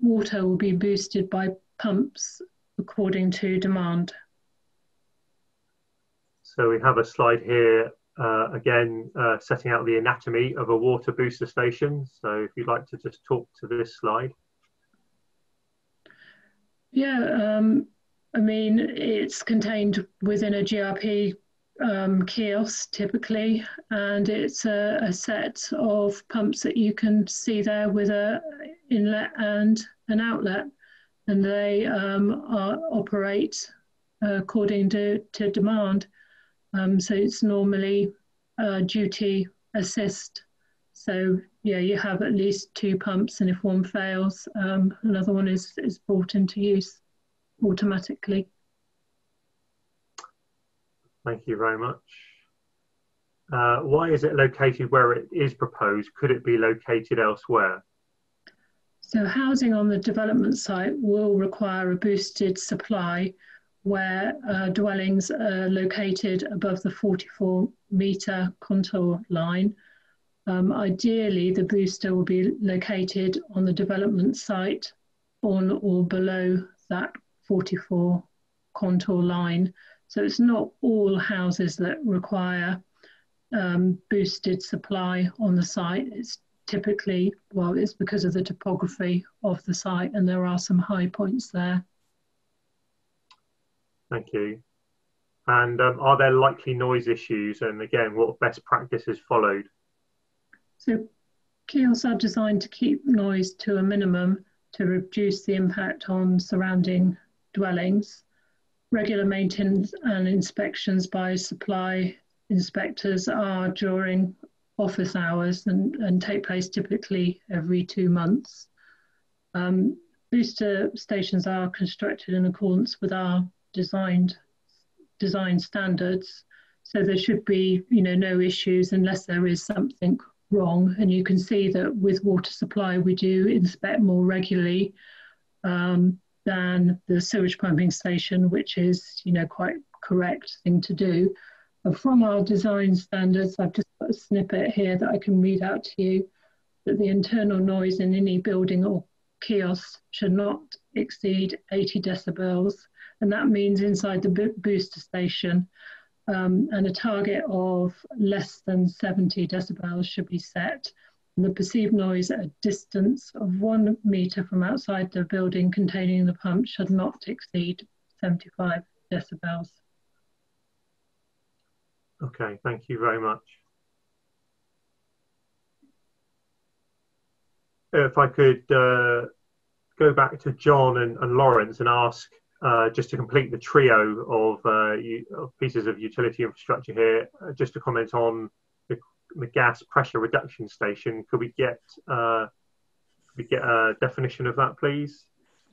Water will be boosted by pumps according to demand. So we have a slide here, uh, again, uh, setting out the anatomy of a water booster station. So if you'd like to just talk to this slide. Yeah, um, I mean, it's contained within a GRP um, kiosk typically, and it's a, a, set of pumps that you can see there with a inlet and an outlet, and they um, are, operate uh, according to, to demand. Um, so it's normally uh, duty assist. So yeah, you have at least two pumps, and if one fails, um, another one is, is brought into use automatically. Thank you very much. Uh, why is it located where it is proposed? Could it be located elsewhere? So housing on the development site will require a boosted supply where uh, dwellings are located above the 44 metre contour line. Um, ideally, the booster will be located on the development site on or below that 44 contour line. So it's not all houses that require um, boosted supply on the site. It's typically, well, it's because of the topography of the site and there are some high points there. Thank you. And um, are there likely noise issues? And again, what best practices followed? So kiosks are designed to keep noise to a minimum to reduce the impact on surrounding dwellings. Regular maintenance and inspections by supply inspectors are during office hours and, and take place typically every two months. Um, booster stations are constructed in accordance with our designed design standards. So there should be, you know, no issues unless there is something wrong. And you can see that with water supply, we do inspect more regularly um, than the sewage pumping station, which is, you know, quite correct thing to do. But from our design standards, I've just got a snippet here that I can read out to you that the internal noise in any building or kiosk should not exceed 80 decibels and that means inside the booster station. Um, and a target of less than 70 decibels should be set. And the perceived noise at a distance of one meter from outside the building containing the pump should not exceed 75 decibels. Okay, thank you very much. If I could uh, go back to John and, and Lawrence and ask uh, just to complete the trio of, uh, of, pieces of utility infrastructure here, uh, just to comment on the, the, gas pressure reduction station. Could we get uh, we get a definition of that, please?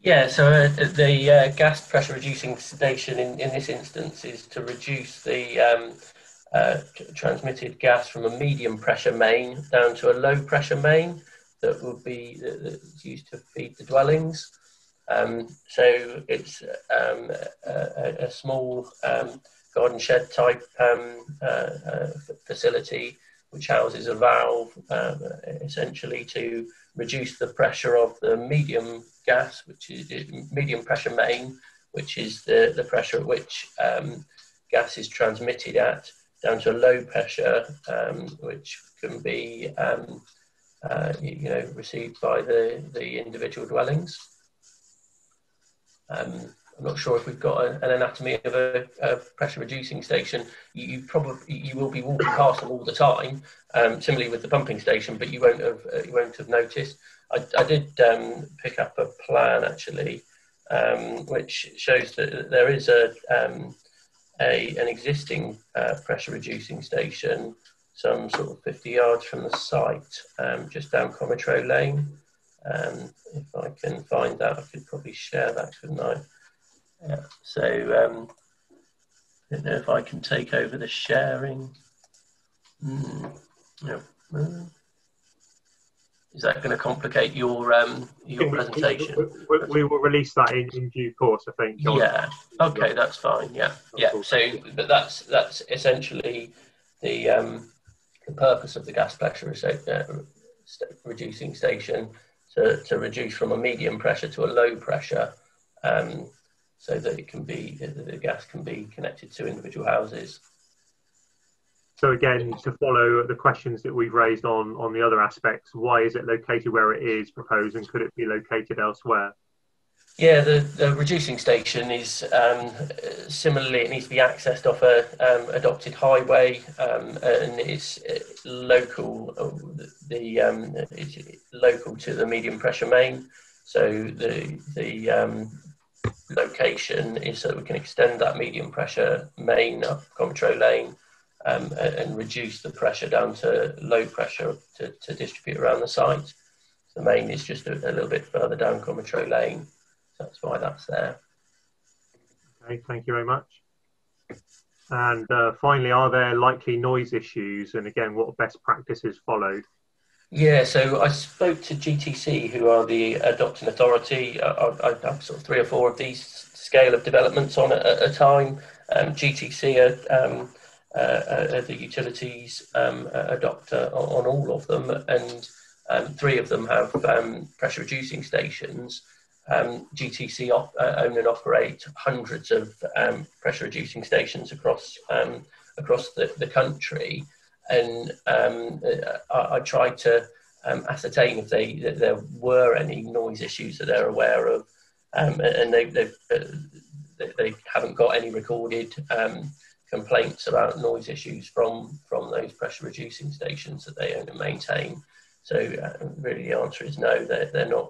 Yeah, so uh, the gas pressure reducing station in, in this instance is to reduce the um, transmitted gas from a medium pressure main down to a low pressure main that would be used to feed the dwellings. Um, so it's um, a, a, small um, garden shed type um, uh, uh, facility which houses a valve um, essentially to reduce the pressure of the medium gas, which is medium pressure main, which is the, the pressure at which um, gas is transmitted at, down to a low pressure, which can be uh, you know received by the, the individual dwellings. Um, I'm not sure if we've got a, an anatomy of a, a pressure reducing station. You, you, probably you will be walking past them all the time. Um, similarly with the pumping station, but you won't have uh, you won't have noticed. I, I did um, pick up a plan actually, um, which shows that there is a, um, a an existing uh, pressure reducing station, some sort of 50 yards from the site, um, just down Comeytrowe Lane. Um, if I can find that, I could probably share that, couldn't I? Yeah. So um, I don't know if I can take over the sharing. Mm, yeah. Is that going to complicate your um, your presentation? We, we, we, will release that in, in due course, I think. John. Yeah. Okay, that's fine. Yeah. Yeah. So, but that's that's essentially the um, the purpose of the gas pressure uh, reducing station to, to reduce from a medium pressure to a low pressure um, so that it can be, the gas can be connected to individual houses. So again, to follow the questions that we've raised on, on the other aspects, why is it located where it is proposed and could it be located elsewhere? Yeah, the, the reducing station is um, similarly, it needs to be accessed off a um, adopted highway um, and it's uh, local, uh, the, um, it's local to the medium pressure main. So the, the um, location is so that we can extend that medium pressure main up Comeytrowe Lane um, and reduce the pressure down to low pressure to, to distribute around the site. The main is just a, a little bit further down Comeytrowe Lane. That's why that's there. Okay, thank you very much. And uh, finally, are there likely noise issues? And again, what best practices followed? Yeah, so I spoke to GTC, who are the adopting authority. I, I, I have sort of three or four of these scale of developments on at a time. Um, GTC are, um, uh, are the utilities um, adopter on, on all of them, and um, three of them have um, pressure reducing stations um, GTC op, uh, own and operate hundreds of um, pressure reducing stations across um, across the, the country, and um, I, I, tried to um, ascertain if they that there were any noise issues that they're aware of, um, and they they've, uh, they haven't got any recorded complaints about noise issues from from those pressure reducing stations that they own and maintain. So uh, really, the answer is no. They're they're not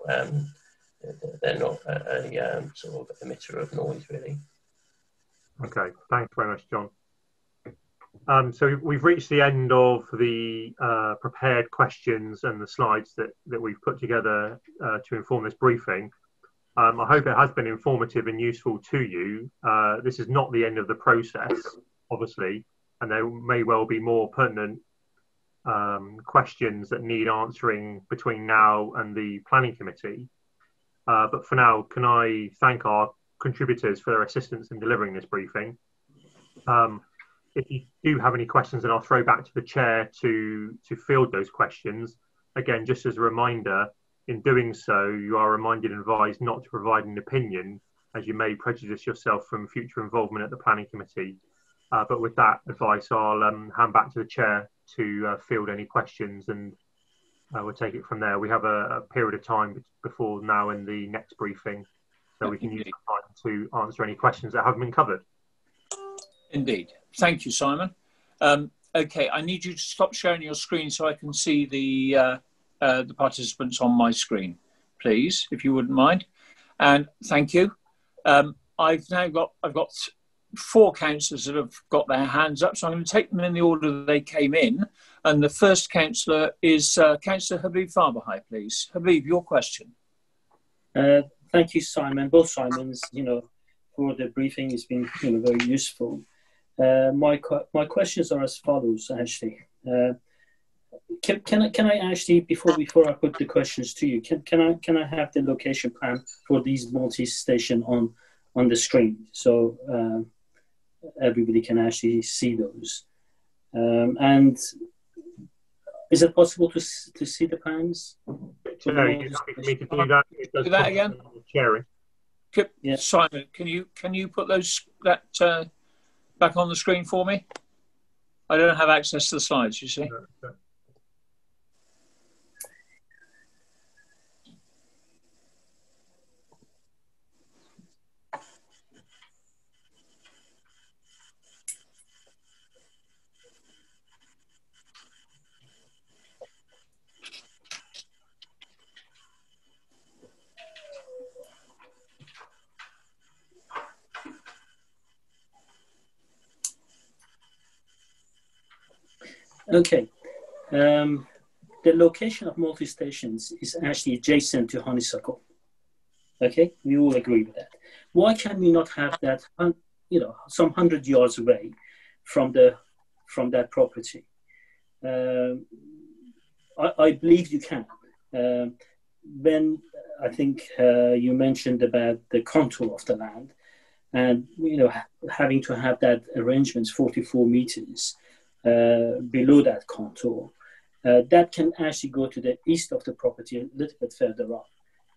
they're not a, um, sort of emitter of noise, really. Okay, thanks very much, John. Um, so we've reached the end of the uh, prepared questions and the slides that, that we've put together uh, to inform this briefing. Um, I hope it has been informative and useful to you. Uh, this is not the end of the process, obviously, and there may well be more pertinent um, questions that need answering between now and the planning committee. Uh, but for now, can I thank our contributors for their assistance in delivering this briefing? Um, if you do have any questions, then I'll throw back to the chair to to field those questions. Again, just as a reminder, in doing so, you are reminded and advised not to provide an opinion, as you may prejudice yourself from future involvement at the planning committee. Uh, but with that advice, I'll um, hand back to the chair to uh, field any questions and uh, we'll take it from there. We have a, a, period of time before now and the next briefing, so we can use time to answer any questions that haven't been covered. Indeed. Thank you, Simon. Um, okay, I need you to stop sharing your screen so I can see the uh, uh, the participants on my screen, please, if you wouldn't mind. And thank you. Um, I've now got I've got four councillors that have got their hands up, so I'm going to take them in the order they came in. And the first councillor is uh, Councillor Habib Farbahi, please. Habib, your question. Uh, thank you, Simon. Both Simons, you know, for the briefing. It's been you know, very useful. Uh, my my questions are as follows, actually. Uh, can, can I can I actually before before I put the questions to you can, can I can I have the location plan for these multi station on on the screen so uh, everybody can actually see those. Um, and is it possible to to see the plans? No, you happy me to do that? Do that again. Sharing. Can, yeah. Simon, can you can you put those that uh, back on the screen for me? I don't have access to the slides. You see. No, no. Okay. Um, the location of multi-stations is actually adjacent to honeysuckle. Okay, we all agree with that. Why can we not have that, you know, some hundred yards away from the from that property? Uh, I, I, believe you can. Uh, when I think uh, you mentioned about the contour of the land, and you know, having to have that arrangements 44 meters below that contour, uh, that can actually go to the east of the property a little bit further up.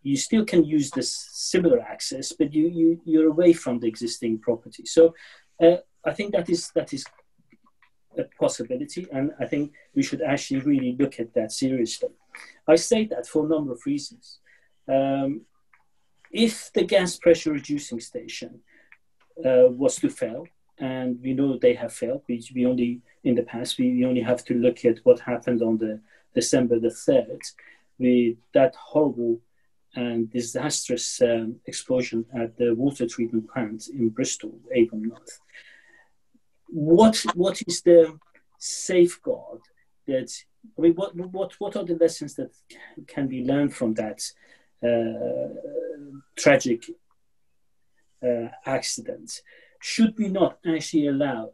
You still can use this similar access, but you, you, you're away from the existing property. So uh, I think that is, that is a possibility, and I think we should actually really look at that seriously. I say that for a number of reasons. Um, if the gas pressure reducing station uh, was to fail, and we know they have failed, we, we only in the past we, we only have to look at what happened on the December the third, with that horrible and disastrous um, explosion at the water treatment plant in Bristol, Avonmouth. What what is the safeguard that I mean, what what what are the lessons that can be learned from that uh, tragic uh, accident? Should we not actually allow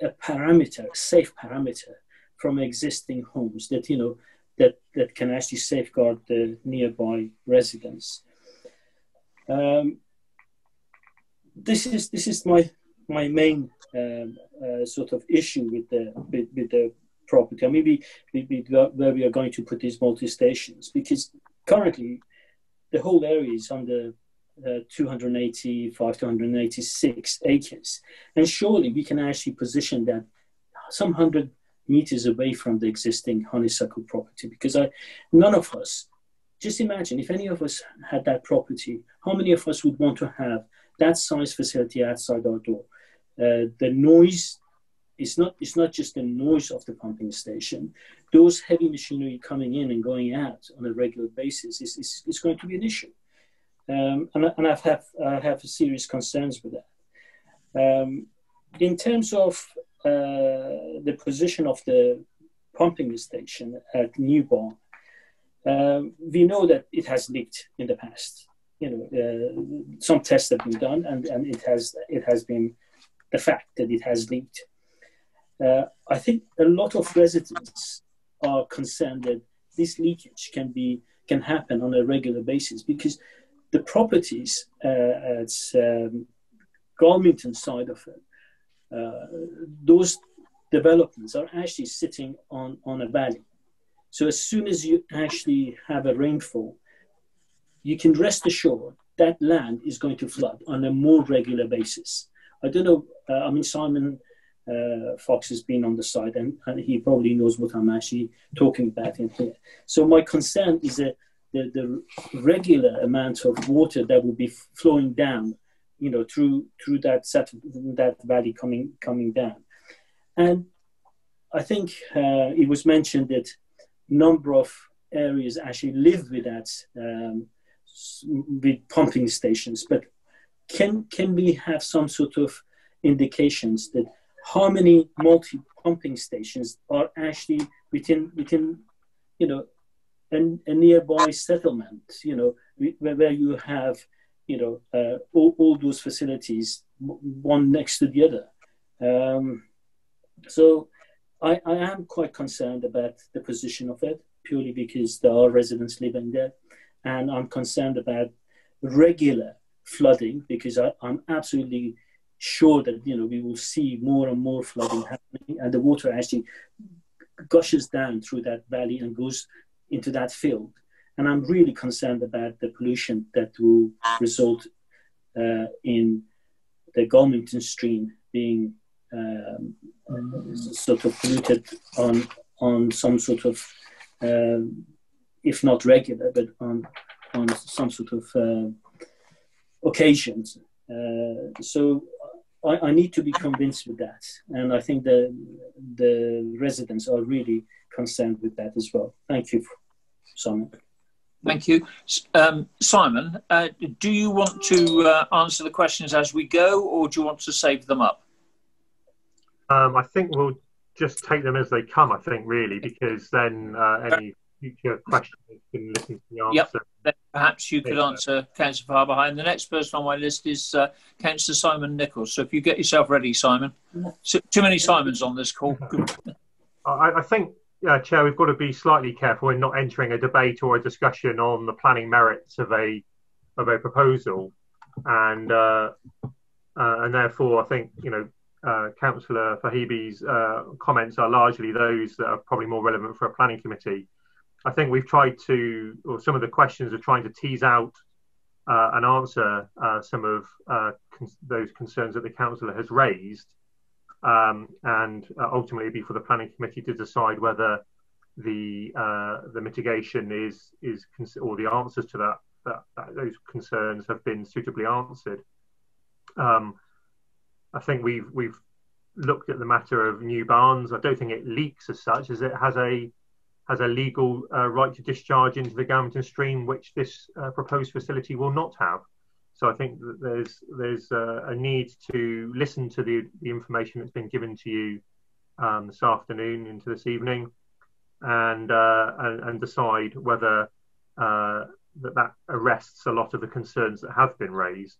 a parameter, safe parameter, from existing homes that you know that that can actually safeguard the nearby residents? Um, this is this is my my main um, uh, sort of issue with the with, with the property, maybe, maybe where we are going to put these multi stations, because currently the whole area is under uh, 285 to 186 acres, and surely we can actually position that some hundred meters away from the existing honeysuckle property, because I, none of us. Just imagine if any of us had that property, how many of us would want to have that size facility outside our door? Uh, the noise it's not it's not just the noise of the pumping station. Those heavy machinery coming in and going out on a regular basis is, is, is going to be an issue. Um, and, and I have I have serious concerns with that. Um, in terms of uh, the position of the pumping station at Newbarn, um, we know that it has leaked in the past. You know, uh, some tests have been done, and, and it has it has been the fact that it has leaked. Uh, I think a lot of residents are concerned that this leakage can be can happen on a regular basis because the properties uh, at um, Galmington side of it, uh, those developments are actually sitting on, on a valley. So as soon as you actually have a rainfall, you can rest assured that land is going to flood on a more regular basis. I don't know. Uh, I mean, Simon uh, Fox has been on the site, and, and, he probably knows what I'm actually talking about in here. So my concern is that the, the regular amount of water that will be flowing down, you know, through through that set that valley coming coming down, and I think uh, it was mentioned that number of areas actually live with that um, with pumping stations, but can can we have some sort of indications that how many multi pumping stations are actually within within you know a, a nearby settlement you know where, where you have you know uh, all, all those facilities one next to the other. Um, so I, I am quite concerned about the position of it purely because there are residents living there. And i'm concerned about regular flooding because I, i'm absolutely sure that you know we will see more and more flooding happening, and the water actually gushes down through that valley and goes into that field. And I'm really concerned about the pollution that will result uh, in the Galmington stream being um, sort of polluted on on some sort of, uh, if not regular, but on on some sort of uh, occasions. So I, I, need to be convinced with that, and I think the the residents are really concerned with that as well. Thank you, Simon. Thank you, um, Simon. Uh, do you want to uh, answer the questions as we go, or do you want to save them up? Um, I think we'll just take them as they come. I think really, because then uh, any future questions can listen to the answer. Yep. Then perhaps you could answer Councillor Farbahi. And the next person on my list is uh, Councillor Simon Nichols. So if you get yourself ready, Simon. So, too many Simons on this call. I, I, think, uh, Chair, we've got to be slightly careful in not entering a debate or a discussion on the planning merits of a of a proposal, and uh, uh and therefore I think you know uh, Councillor Farbahi's uh, comments are largely those that are probably more relevant for a planning committee. I think we've tried to, or some of the questions are trying to tease out uh, and answer uh, some of con- those concerns that the councillor has raised, um, and uh, ultimately be for the planning committee to decide whether the uh, the mitigation is is or the answers to that that, that those concerns have been suitably answered. Um, I think we've we've looked at the matter of New Barns. I don't think it leaks as such, as it has a has a legal uh, right to discharge into the Galmington stream, which this uh, proposed facility will not have. So I think that there's there's uh, a need to listen to the, the information that's been given to you um, this afternoon into this evening, and uh, and, and, decide whether uh, that that arrests a lot of the concerns that have been raised.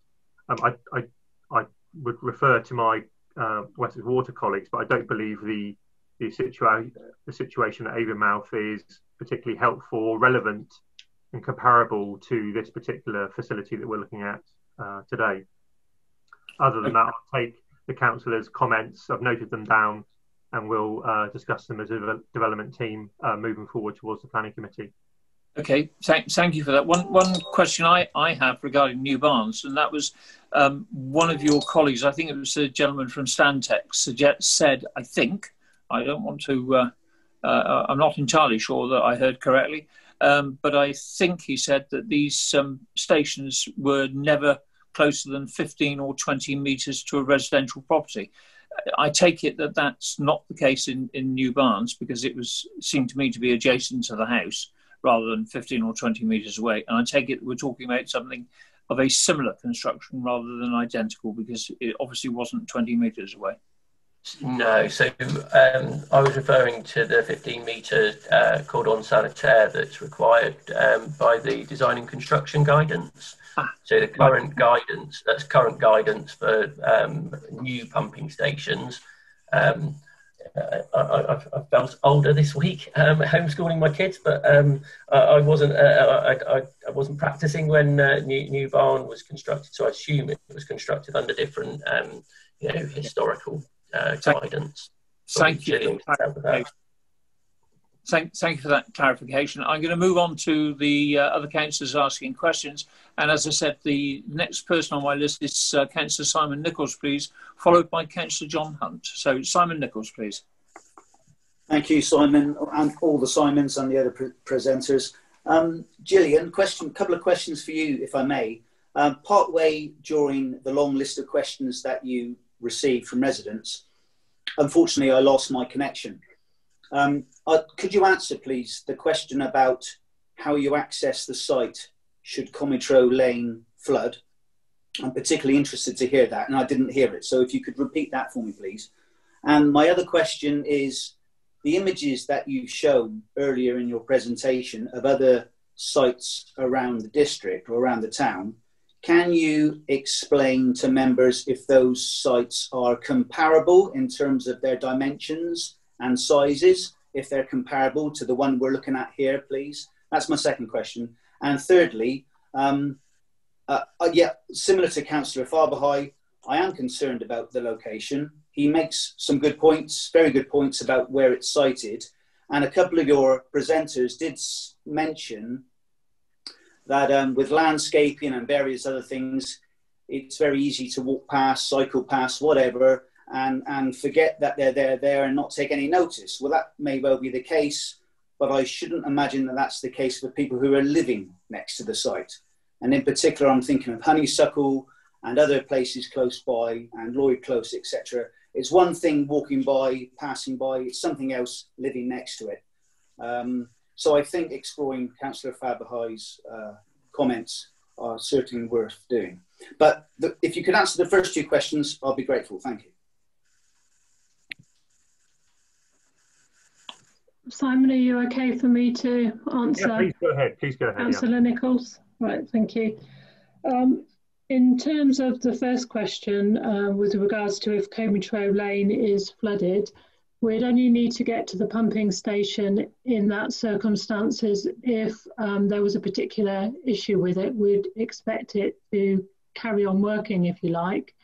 Um, I, I I would refer to my uh, Wessex Water colleagues, but I don't believe the the, situa- the situation at Avonmouth is particularly helpful or relevant and comparable to this particular facility that we're looking at uh, today. Other than that, I'll take the councillors' comments. I've noted them down, and we'll uh, discuss them as a development team uh, moving forward towards the planning committee. Okay, thank, thank you for that. One one question I, I have regarding New Barns, and that was um, one of your colleagues, I think it was a gentleman from Stantec, suggest, said, I think, I don't want to, uh, uh, I'm not entirely sure that I heard correctly, um, but I think he said that these um, stations were never closer than 15 or 20 metres to a residential property. I take it that that's not the case in, in New Barns because it was seemed to me to be adjacent to the house rather than 15 or 20 metres away. And I take it we're talking about something of a similar construction rather than identical because it obviously wasn't 20 metres away. No, so um, I was referring to the 15 metre uh, cordon sanitaire that's required um, by the design and construction guidance. Ah, so the current right. guidance, that's current guidance for um, new pumping stations. Um, I, have felt older this week, um, homeschooling my kids, but um, I, I, wasn't. Uh, I, I, wasn't practicing when uh, new, new barn was constructed, so I assume it was constructed under different, um, you know, historical uh, guidance. Thank you. Thank, thank you for that clarification. I'm going to move on to the uh, other councillors asking questions. And as I said, the next person on my list is uh, Councillor Simon Nichols, please, followed by Councillor John Hunt. So, Simon Nichols, please. Thank you, Simon, and all the Simons and the other pre presenters. Um, Gillian, question, couple of questions for you, if I may. Um, partway during the long list of questions that you received from residents, unfortunately, I lost my connection. Um, uh, could you answer, please, the question about how you access the site should Comeytrowe Lane flood? I'm particularly interested to hear that, and I didn't hear it. So if you could repeat that for me, please. And my other question is the images that you've shown earlier in your presentation of other sites around the district or around the town. Can you explain to members if those sites are comparable in terms of their dimensions and sizes, if they're comparable to the one we're looking at here, please? That's my second question. And thirdly, um, uh, uh, yeah, similar to Councillor Farbahi, I am concerned about the location. He makes some good points, very good points about where it's sited. And a couple of your presenters did mention that um, with landscaping and various other things, it's very easy to walk past, cycle past, whatever, and, and forget that they're there, there and not take any notice. Well, that may well be the case, but I shouldn't imagine that that's the case for people who are living next to the site. And in particular, I'm thinking of honeysuckle and other places close by and Lloyd Close, etc. It's one thing walking by, passing by, it's something else living next to it. Um, so I think exploring Councillor Farbahi's uh, comments are certainly worth doing. But the, if you could answer the first two questions, I'll be grateful. Thank you. Simon, are you okay for me to answer? Yeah, please go ahead. Please go ahead. Councillor yeah. Nichols. Right, thank you. Um, in terms of the first question, uh, with regards to if Comeytrowe Lane is flooded, we'd only need to get to the pumping station in that circumstances if um, there was a particular issue with it. We'd expect it to carry on working, if you like.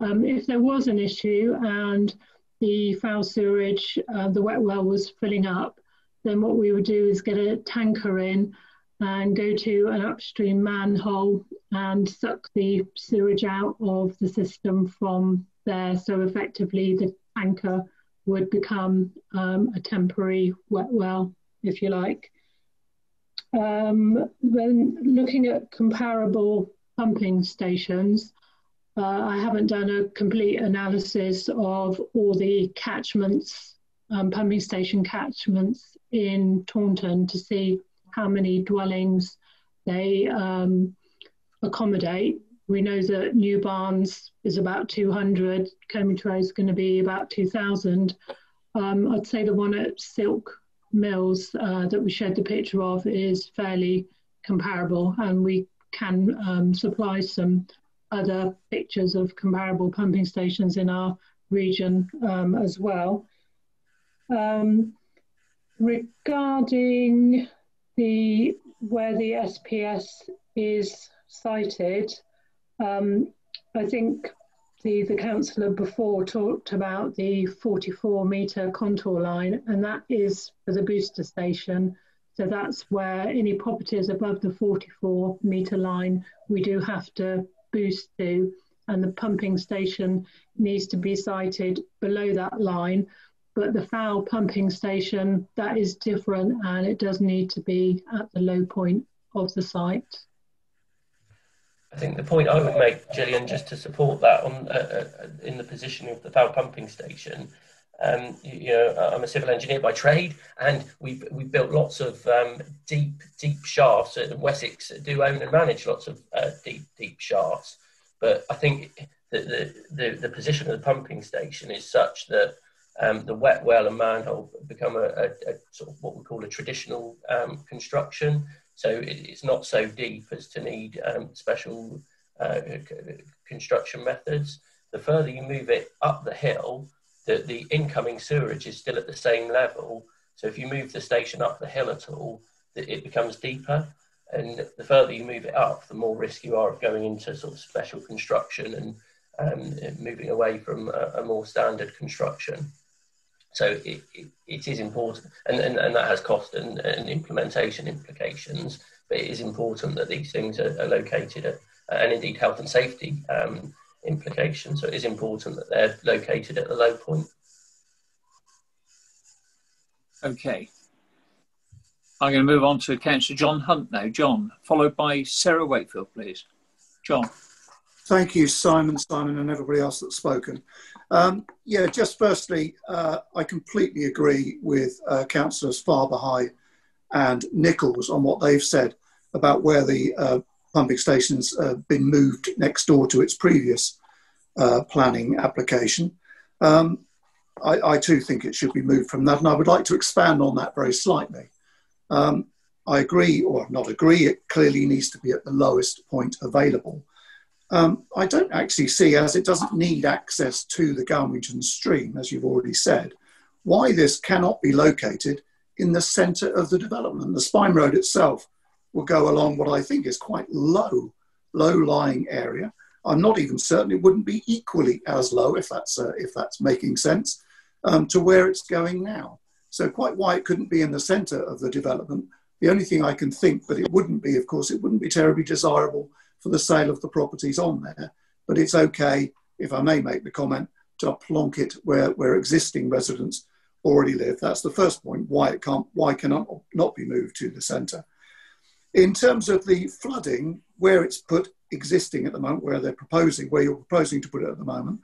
Um, if there was an issue and the foul sewerage, uh, the wet well was filling up, then what we would do is get a tanker in and go to an upstream manhole and suck the sewage out of the system from there. So effectively, the tanker would become um, a temporary wet well, if you like. Um, when looking at comparable pumping stations, uh, I haven't done a complete analysis of all the catchments, um, pumping station catchments in Taunton to see how many dwellings they um, accommodate. We know that New barns is about 200, Comey is going to be about 2,000. Um, I'd say the one at Silk Mills uh, that we showed the picture of is fairly comparable, and we can um, supply some other pictures of comparable pumping stations in our region um, as well. Um, regarding the where the SPS is sited, um, I think the, the councillor before talked about the 44 metre contour line, and that is for the booster station. So that's where any properties above the 44 metre line we do have to boost to, and the pumping station needs to be sited below that line. But the foul pumping station, that is different and it does need to be at the low point of the site. I think the point I would make, Gillian, just to support that on uh, uh, in the position of the foul pumping station, um, you, you, know, I'm a civil engineer by trade, and we've we built lots of um, deep deep shafts. And Wessex do own and manage lots of uh, deep deep shafts. But I think the, the, the, the, position of the pumping station is such that um, the wet well and manhole become a, a, a, sort of what we call a traditional um, construction. So it, it's not so deep as to need um, special uh, construction methods. The further you move it up the hill, the, the incoming sewerage is still at the same level. So if you move the station up the hill at all, it becomes deeper. And the further you move it up, the more risk you are of going into sort of special construction and um, moving away from a, a, more standard construction. So it, it, it is important, and, and, and that has cost and, and implementation implications, but it is important that these things are, are located at, and indeed health and safety um, implications. So it is important that they're located at the low point. Okay. I'm going to move on to Councillor John Hunt now. John, followed by Sarah Wakefield, please. John. Thank you, Simon, Simon, and everybody else that's spoken. Um, yeah, just firstly, uh, I completely agree with uh, Councillors Farbahi and Nichols on what they've said about where the uh, pumping station's uh, been moved next door to its previous uh, planning application. Um, I, I, too think it should be moved from that, and I would like to expand on that very slightly. Um, I agree, or not agree, it clearly needs to be at the lowest point available. Um, I don't actually see, as it doesn't need access to the Galmington stream, as you've already said, why this cannot be located in the centre of the development. The spine road itself will go along what I think is quite low, low-lying area. I'm not even certain it wouldn't be equally as low, if that's, uh, if that's making sense, um, to where it's going now. So quite why it couldn't be in the centre of the development. The only thing I can think that it wouldn't be, of course, it wouldn't be terribly desirable for the sale of the properties on there. But it's okay, if I may make the comment, to plonk it where, where existing residents already live. That's the first point, why it can't, why cannot not be moved to the centre. In terms of the flooding, where it's put existing at the moment, where they're proposing, where you're proposing to put it at the moment,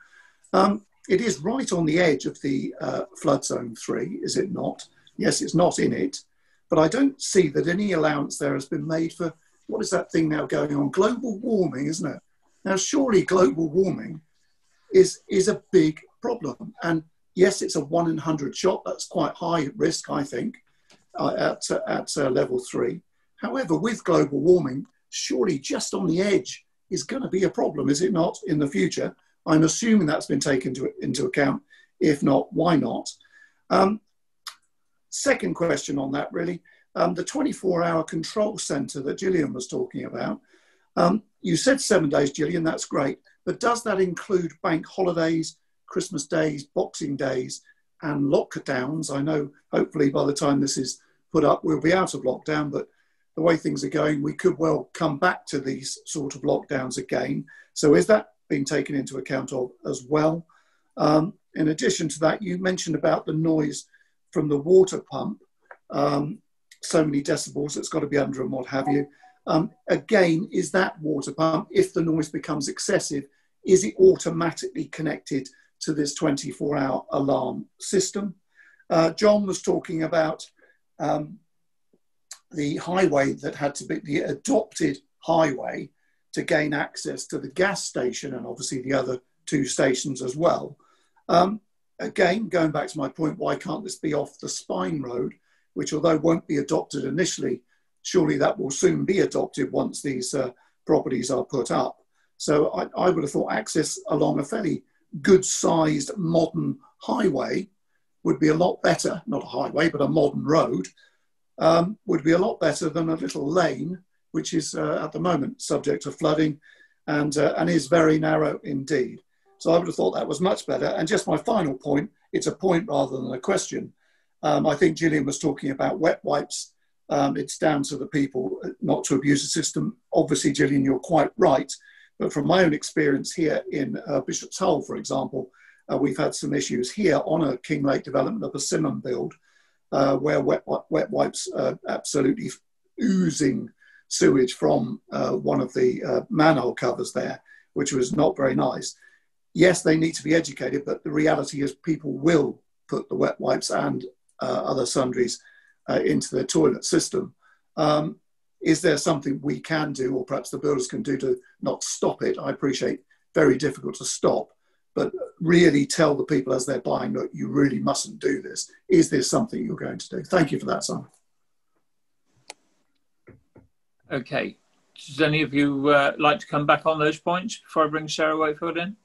um, it is right on the edge of the uh, flood zone three, is it not? Yes, it's not in it, but I don't see that any allowance there has been made for what is that thing now going on? Global warming, isn't it? Now, surely global warming is is a big problem, and yes, it's a one in hundred shot. That's quite high risk, I think, uh, at uh, at uh, level three. However, with global warming, surely just on the edge is going to be a problem, is it not, in the future? I'm assuming that's been taken to, into account. If not, why not? Um, second question on that, really. Um, the 24 hour control center that Gillian was talking about. Um, you said seven days, Gillian, that's great. But does that include bank holidays, Christmas days, Boxing days, and lockdowns? I know hopefully by the time this is put up, we'll be out of lockdown, but the way things are going, we could well come back to these sort of lockdowns again. So is that being taken into account of as well. Um, in addition to that, you mentioned about the noise from the water pump. Um, so many decibels, it's got to be under and what have you. Um, again, is that water pump, if the noise becomes excessive, is it automatically connected to this 24 hour alarm system? Uh, John was talking about um, the highway that had to be the adopted highway to gain access to the gas station and obviously the other two stations as well. Um, again, going back to my point, why can't this be off the spine road, which although won't be adopted initially, surely that will soon be adopted once these uh, properties are put up. So I, I, would have thought access along a fairly good sized modern highway would be a lot better, not a highway, but a modern road, um, would be a lot better than a little lane, which is uh, at the moment subject to flooding and, uh, and is very narrow indeed. So I would have thought that was much better. And just my final point, it's a point rather than a question. Um, I think Gillian was talking about wet wipes. Um, it's down to the people not to abuse the system. Obviously, Gillian, you're quite right. But from my own experience here in uh, Bishop's Hull, for example, uh, we've had some issues here on a Kinglake development, of a persimmon build, uh, where wet, wet wipes are absolutely oozing sewage from uh, one of the uh, manhole covers there, which was not very nice yes, they need to be educated, but the reality is people will put the wet wipes and other sundries uh, into their toilet system. Um, is there something we can do, or perhaps the builders can do to not stop it? I appreciate very difficult to stop, but really tell the people as they're buying, look, you really mustn't do this. Is this something you're going to do? Thank you for that, Simon. Okay. Does any of you uh, like to come back on those points before I bring Sarah Wakefield in?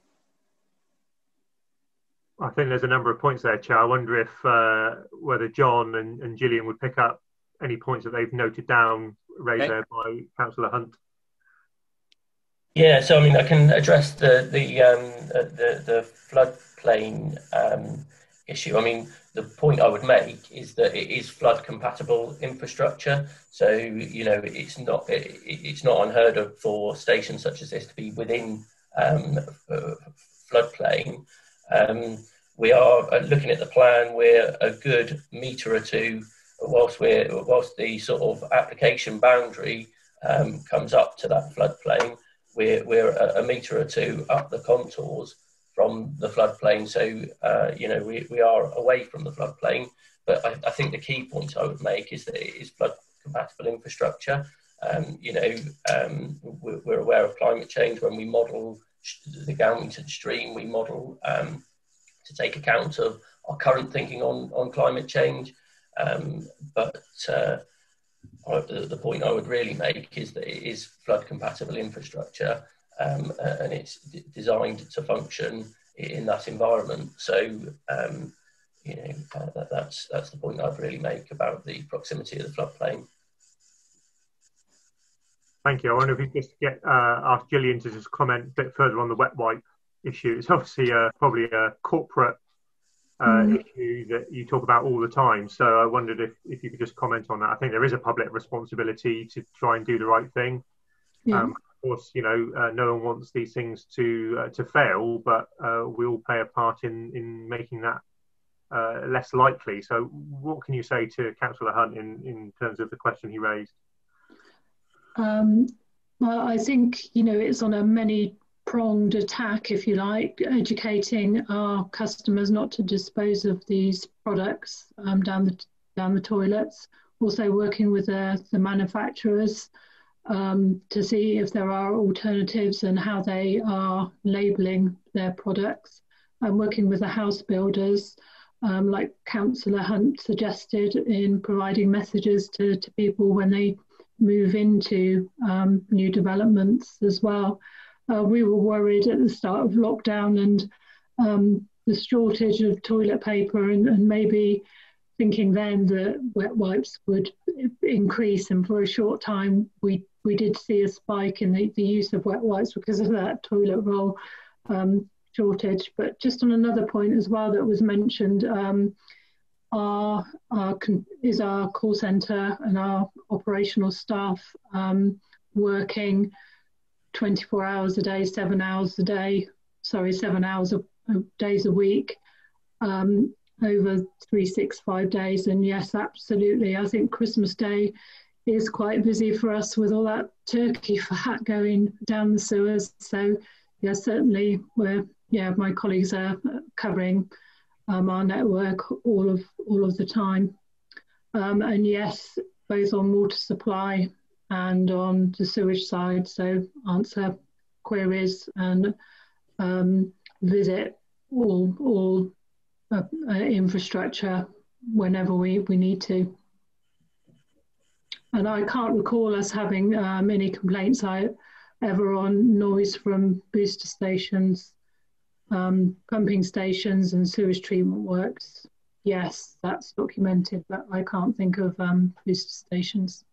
I think there's a number of points there, Chair. I wonder if uh, whether John and, and Gillian would pick up any points that they've noted down raised okay. there by Councillor Hunt. Yeah, so I mean, I can address the the um, uh, the, the floodplain um, issue. I mean, the point I would make is that it is flood compatible infrastructure. So you know, it's not it, it's not unheard of for stations such as this to be within um, floodplain. Um, we are uh, looking at the plan. We're a good metre or two, whilst we're whilst the sort of application boundary um, comes up to that floodplain. We're we're a, a metre or two up the contours from the floodplain. So uh, you know we, we are away from the floodplain. But I, I, think the key point I would make is that it is flood compatible infrastructure. Um, you know, um, we're, we're, aware of climate change when we model the Galmington stream, we model um, to take account of our current thinking on, on climate change. Um, but uh, the, the, point I would really make is that it is flood compatible infrastructure um, and it's designed to function in that environment. So, um, you know, uh, that's, that's the point I'd really make about the proximity of the floodplain. Thank you. I wonder if we could just get uh, ask Gillian to just comment a bit further on the wet wipe issue. It's obviously uh, probably a corporate uh, mm. issue that you talk about all the time. So I wondered if, if you could just comment on that. I think there is a public responsibility to try and do the right thing. Yeah. Um, of course, you know, uh, no one wants these things to uh, to fail, but uh, we all play a part in in making that uh, less likely. So, what can you say to Councillor Hunt in in terms of the question he raised? Um, well, I think you know it's on a many pronged attack, if you like, educating our customers not to dispose of these products um, down the down the toilets. Also working with the, the manufacturers um, to see if there are alternatives and how they are labelling their products. And working with the house builders, um, like Councillor Hunt suggested, in providing messages to, to people when they move into um, new developments as well. Uh, we were worried at the start of lockdown and um, the shortage of toilet paper, and, and, maybe thinking then that wet wipes would increase. And for a short time, we we did see a spike in the, the use of wet wipes because of that toilet roll um, shortage. But just on another point as well that was mentioned. Our, our is our call centre and our operational staff um, working 24 hours a day, seven hours a day, sorry, seven hours of, of days a week. Um, over three, six, five days. And yes, absolutely. I think Christmas Day is quite busy for us with all that turkey fat going down the sewers. So, yeah, certainly we're, yeah, my colleagues are covering um, our network all of all of the time. Um, and yes, both on water supply and on the sewage side. So answer queries and um, visit all all uh, uh, infrastructure whenever we, we need to. And I can't recall us having um, any complaints I, ever on noise from booster stations, um, pumping stations, and sewage treatment works. Yes, that's documented, but I can't think of um, booster stations.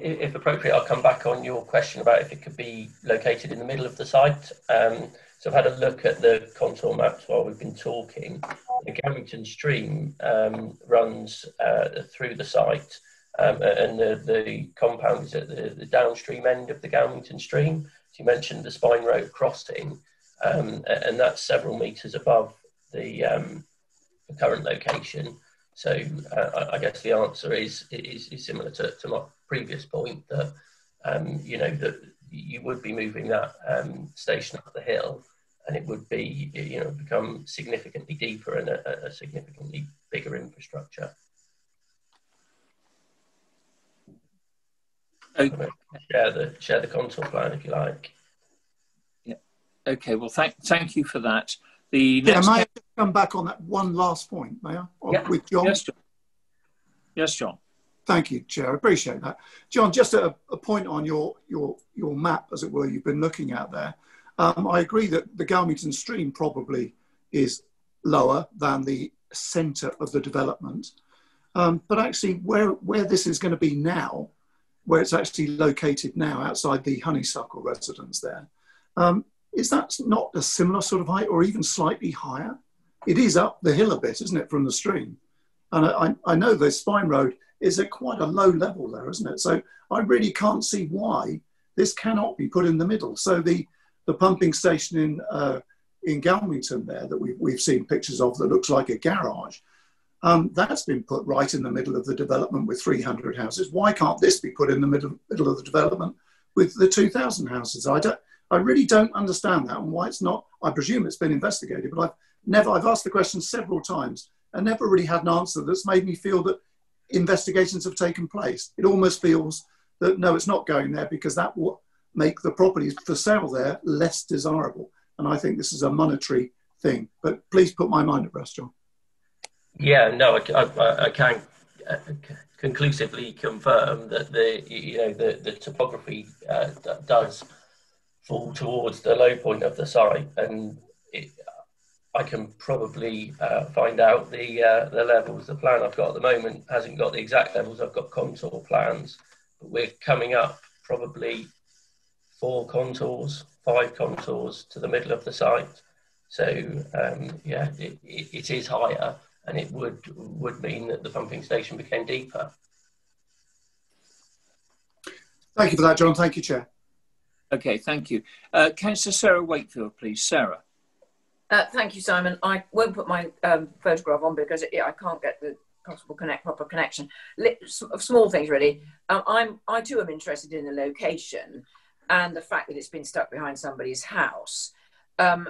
If appropriate, I'll come back on your question about if it could be located in the middle of the site. Um, so I've had a look at the contour maps while we've been talking. The Galmington Stream um, runs uh, through the site, um, and the, the compound is at the, the, downstream end of the Galmington Stream. You mentioned the Spine Road crossing, um, and that's several metres above the, um, the, current location. So uh, I guess the answer is, is, is similar to, to my previous point that um, you know that you would be moving that um, station up the hill, and it would be you know become significantly deeper and a, a significantly bigger infrastructure. Okay. Share the share the contour plan if you like. Yeah. Okay. Well, thank thank you for that. The yeah, may I come back on that one last point, may I? Yeah. With John. Yes, John. Yes, John. Thank you, Chair. I appreciate that. John, just a, a, point on your, your, your map, as it were, you've been looking at there. Um, I agree that the Galmington stream probably is lower than the centre of the development. Um, but actually, where, where this is going to be now, where it's actually located now outside the honeysuckle residence there, um, is that not a similar sort of height or even slightly higher? It is up the hill a bit, isn't it, from the stream? And I, I know the Spine Road is at quite a low level there, isn't it? So I really can't see why this cannot be put in the middle. So the, the pumping station in, uh, in Galmington there that we've, we've seen pictures of that looks like a garage, um, that's been put right in the middle of the development with 300 houses. Why can't this be put in the middle, middle of the development with the 2,000 houses? I, don't, I really don't understand that and why it's not. I presume it's been investigated, but I've never, I've asked the question several times and never really had an answer that's made me feel that investigations have taken place. It almost feels that no, it's not going there because that will make the properties for sale there less desirable. And I think this is a monetary thing. But please put my mind at rest, John. Yeah, no, I, I, I can uh, conclusively confirm that the you know the the topography uh, does fall towards the low point of the site, and it, I can probably uh, find out the uh, the levels. The plan I've got at the moment hasn't got the exact levels. I've got contour plans, but we're coming up probably four contours, five contours to the middle of the site. So um, yeah, it, it, it is higher, and it would would mean that the pumping station became deeper. Thank you for that, John. Thank you, Chair. Okay, thank you. Uh, Councillor Sarah Wakefield, please. Sarah. Uh, thank you, Simon. I won't put my um, photograph on because it, I can't get the possible connect proper connection. small things, really. Um, I'm I too am interested in the location and the fact that it's been stuck behind somebody's house. Um,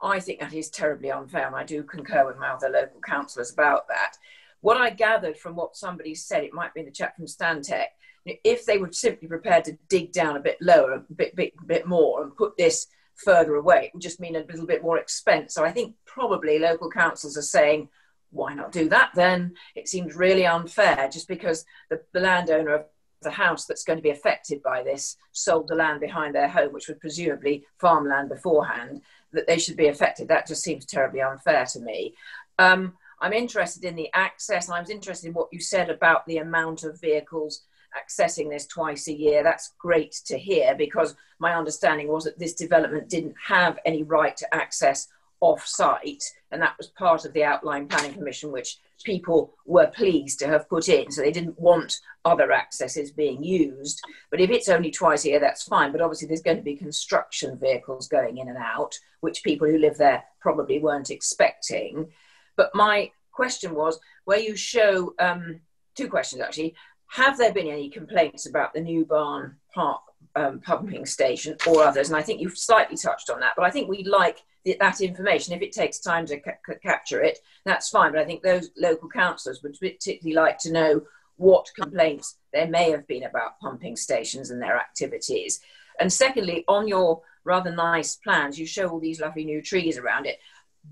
I think that is terribly unfair, and I do concur with my other local councillors about that. What I gathered from what somebody said, it might be in the chap from Stantec, if they were simply prepared to dig down a bit lower, a bit, bit, bit more, and put this further away. It would just mean a little bit more expense. So I think probably local councils are saying, why not do that then? It seems really unfair just because the, the landowner of the house that's going to be affected by this sold the land behind their home, which was presumably farmland beforehand, that they should be affected. That just seems terribly unfair to me. Um, I'm interested in the access. I was interested in what you said about the amount of vehicles accessing this twice a year. That's great to hear because my understanding was that this development didn't have any right to access off site, and that was part of the outline planning commission, which people were pleased to have put in. So they didn't want other accesses being used. But if it's only twice a year, that's fine. But obviously, there's going to be construction vehicles going in and out, which people who live there probably weren't expecting. But my question was where you show um, two questions actually. Have there been any complaints about the new barn park um, pumping station or others? And I think you've slightly touched on that, but I think we'd like that information. If it takes time to ca- capture it, that's fine. But I think those local councillors would particularly like to know what complaints there may have been about pumping stations and their activities. And secondly, on your rather nice plans, you show all these lovely new trees around it.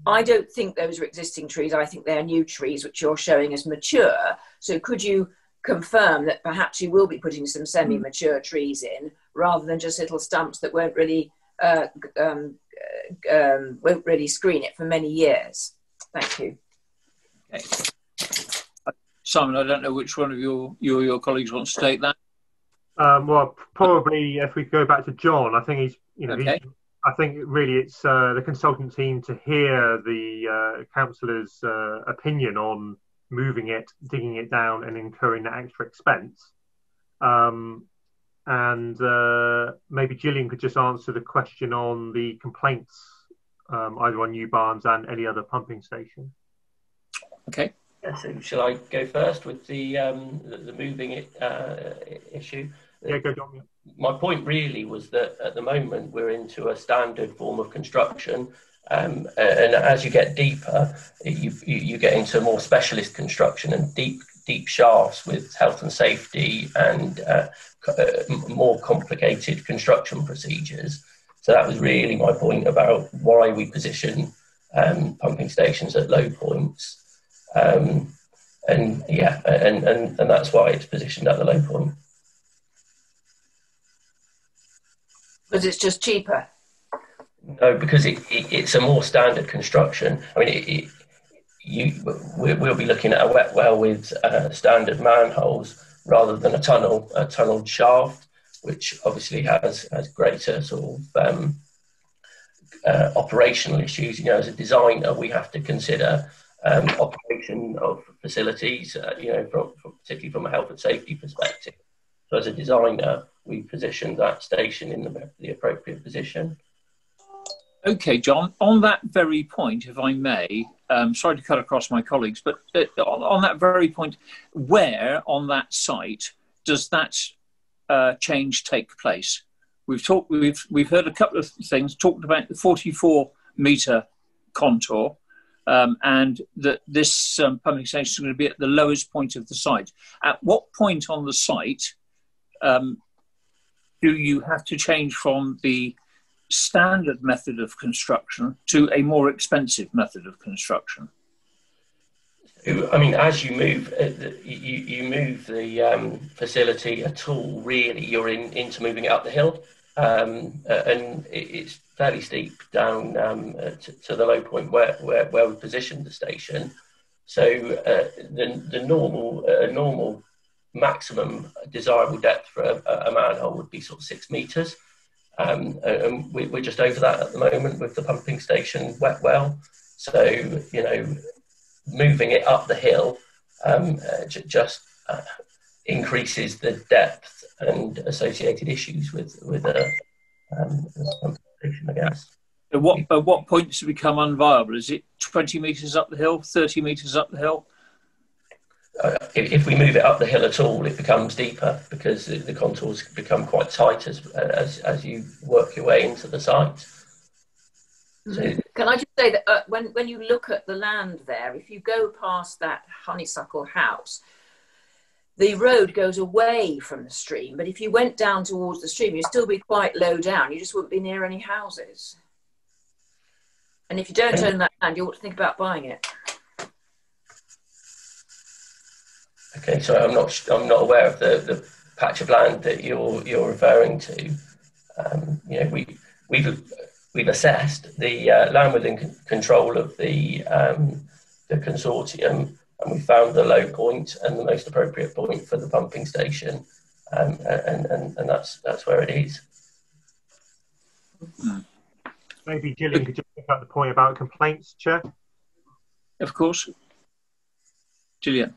I don't think those are existing trees. I think they're new trees which you're showing as mature. So could you confirm that perhaps you will be putting some semi-mature trees in rather than just little stumps that won't really uh, um, uh, um, won't really screen it for many years? Thank you. Okay. Simon, I don't know which one of your your, your colleagues wants to take that. Um, well, probably if we go back to John, I think he's you know okay. he's I think really it's uh, the consultant team to hear the uh, councillor's uh, opinion on moving it, digging it down, and incurring that extra expense. Um, and uh, maybe Gillian could just answer the question on the complaints, um, either on New Barns and any other pumping station. Okay. Yeah, so shall I go first with the um, the, the, moving it uh, issue? Yeah, go John my point really was that at the moment we're into a standard form of construction. Um, and as you get deeper, you, you, you, get into more specialist construction and deep deep shafts with health and safety and uh, uh, more complicated construction procedures. So that was really my point about why we position um, pumping stations at low points. Um, and yeah, and, and, and that's why it's positioned at the low point. Because it's just cheaper. No, because it, it, it's a more standard construction. I mean, it, you we'll be looking at a wet well with uh, standard manholes rather than a tunnel, a tunneled shaft, which obviously has has greater sort of um, uh, operational issues. You know, as a designer, we have to consider um, operation of facilities. Uh, you know, from, from, particularly from a health and safety perspective. So, as a designer, we position that station in the, the appropriate position. Okay, John, on that very point, if I may, um, sorry to cut across my colleagues, but uh, on, that very point, where on that site does that uh, change take place? We've talked, we've we've heard a couple of things. Talked about the 44 meter contour, um, and that this um, pumping station is going to be at the lowest point of the site. At what point on the site um, do you have to change from the standard method of construction to a more expensive method of construction? I mean, as you move, uh, you, you move the um, facility at all, really, you're in, into moving it up the hill. Um, uh, and it's fairly steep down um, uh, to, to, the low point where, where, where we positioned the station. So uh, the, the normal, uh, normal maximum desirable depth for a, a manhole would be sort of six metres. Um, and we, are just over that at the moment with the pumping station wet well. So, you know, moving it up the hill um, uh, j- just uh, increases the depth and associated issues with, with a, um, pumping station, I guess. At what, at what point does it become unviable? Is it 20 metres up the hill, 30 metres up the hill? Uh, if, if, we move it up the hill at all, it becomes deeper because the, the contours become quite tight as, as, as you work your way into the site. So, Can I just say that uh, when, when you look at the land there, if you go past that honeysuckle house, the road goes away from the stream, but if you went down towards the stream, you'd still be quite low down. You just wouldn't be near any houses. And if you don't own that land, you ought to think about buying it. Okay, so I'm not I'm not aware of the, the patch of land that you're you're referring to. Um, you know, we we've we've assessed the uh, land within control of the um, the consortium, and we found the low point and the most appropriate point for the pumping station, um, and, and and that's that's where it is. Maybe Gillian could just pick up the point about complaints, Chair. Of course. Gillian.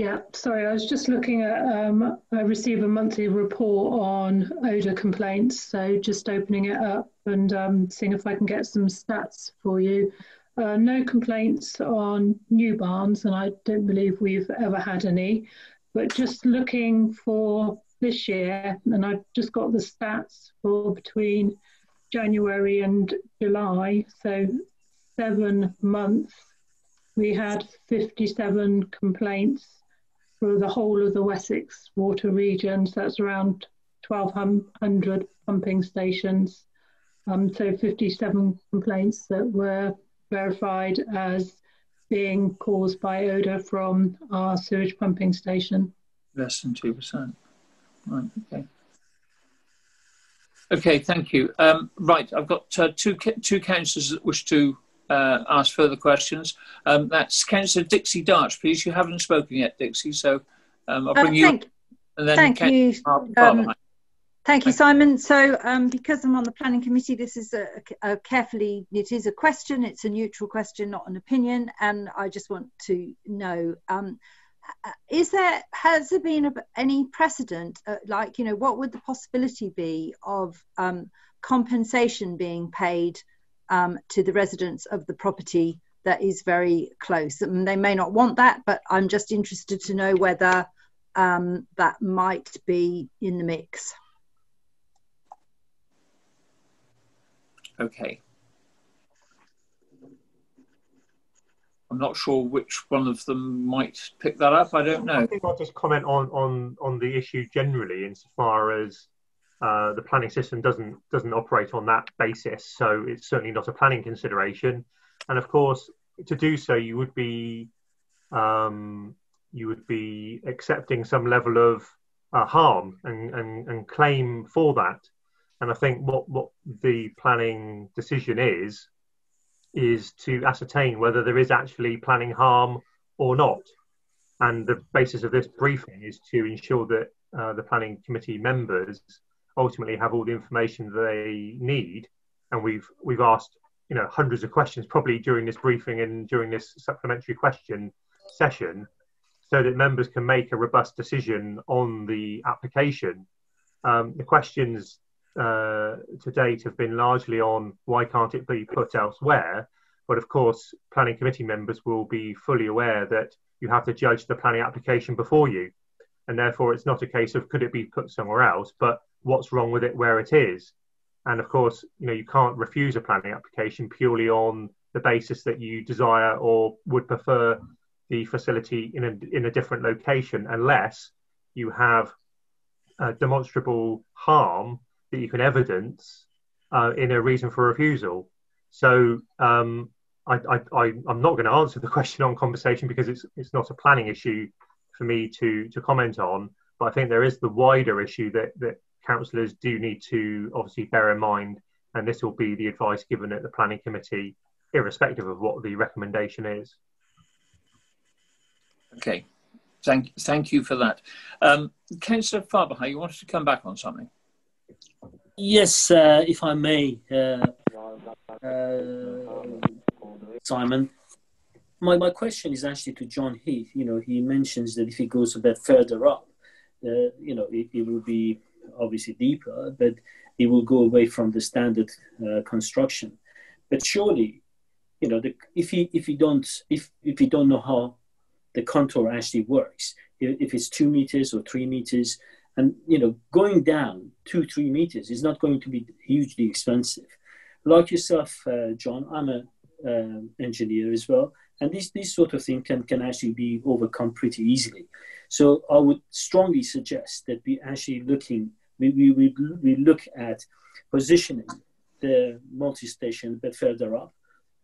Yeah, sorry, I was just looking at, um, I receive a monthly report on odour complaints, so just opening it up and um, seeing if I can get some stats for you. Uh, no complaints on new barns, and I don't believe we've ever had any, but just looking for this year, and I've just got the stats for between January and July, so seven months, we had 57 complaints for the whole of the Wessex water region. So that's around 1,200 pumping stations. Um, so 57 complaints that were verified as being caused by odour from our sewage pumping station. Less than 2%. Right, okay. Okay, thank you. Um, right, I've got uh, two, two councillors that wish to uh, ask further questions. Um, that's Councillor Dixie Darch, please. You haven't spoken yet, Dixie, so um, I'll uh, bring uh, thank, you. And then thank you. Um, thank you, Simon. So, um, because I'm on the planning committee, this is a, a, carefully, it is a question, it's a neutral question, not an opinion. And I just want to know um, is there, has there been a, any precedent, uh, like, you know, what would the possibility be of um, compensation being paid um, to the residents of the property that is very close. And they may not want that, but I'm just interested to know whether um, that might be in the mix. Okay. I'm not sure which one of them might pick that up. I don't know. I think I'll just comment on on on the issue generally, insofar as uh, the planning system doesn't doesn't operate on that basis, so it's certainly not a planning consideration. And of course, to do so, you would be um, you would be accepting some level of uh, harm and, and, and claim for that. And I think what what the planning decision is is to ascertain whether there is actually planning harm or not. And the basis of this briefing is to ensure that uh, the planning committee members ultimately have all the information they need. And we've we've asked you know hundreds of questions probably during this briefing and during this supplementary question session, so that members can make a robust decision on the application. Um, the questions uh, to date have been largely on why can't it be put elsewhere, but of course, planning committee members will be fully aware that you have to judge the planning application before you, and therefore it's not a case of could it be put somewhere else, but what's wrong with it where it is. And of course, you know, you can't refuse a planning application purely on the basis that you desire or would prefer the facility in a, in a different location unless you have demonstrable harm that you can evidence uh, in a reason for refusal. So um, I, am not going to answer the question on compensation because it's it's not a planning issue for me to to comment on. But I think there is the wider issue that that councillors do need to obviously bear in mind, and this will be the advice given at the planning committee, irrespective of what the recommendation is. Okay, thank thank you for that. Um, Councillor Farbahi, you wanted to come back on something? Yes, uh, if I may, uh, uh, Simon. My, my question is actually to John Heath. You know, he mentions that if he goes a bit further up, uh, you know, it, it will be obviously deeper, but it will go away from the standard uh, construction. But surely, you know, the, if you if you don't if if you don't know how the contour actually works, if it's two meters or three meters, and you know, going down two three meters is not going to be hugely expensive. Like yourself, uh, John, I'm a uh, engineer as well, and this this sort of thing can can actually be overcome pretty easily. So I would strongly suggest that we actually looking we, we, we, we look at positioning the multi-station a bit further up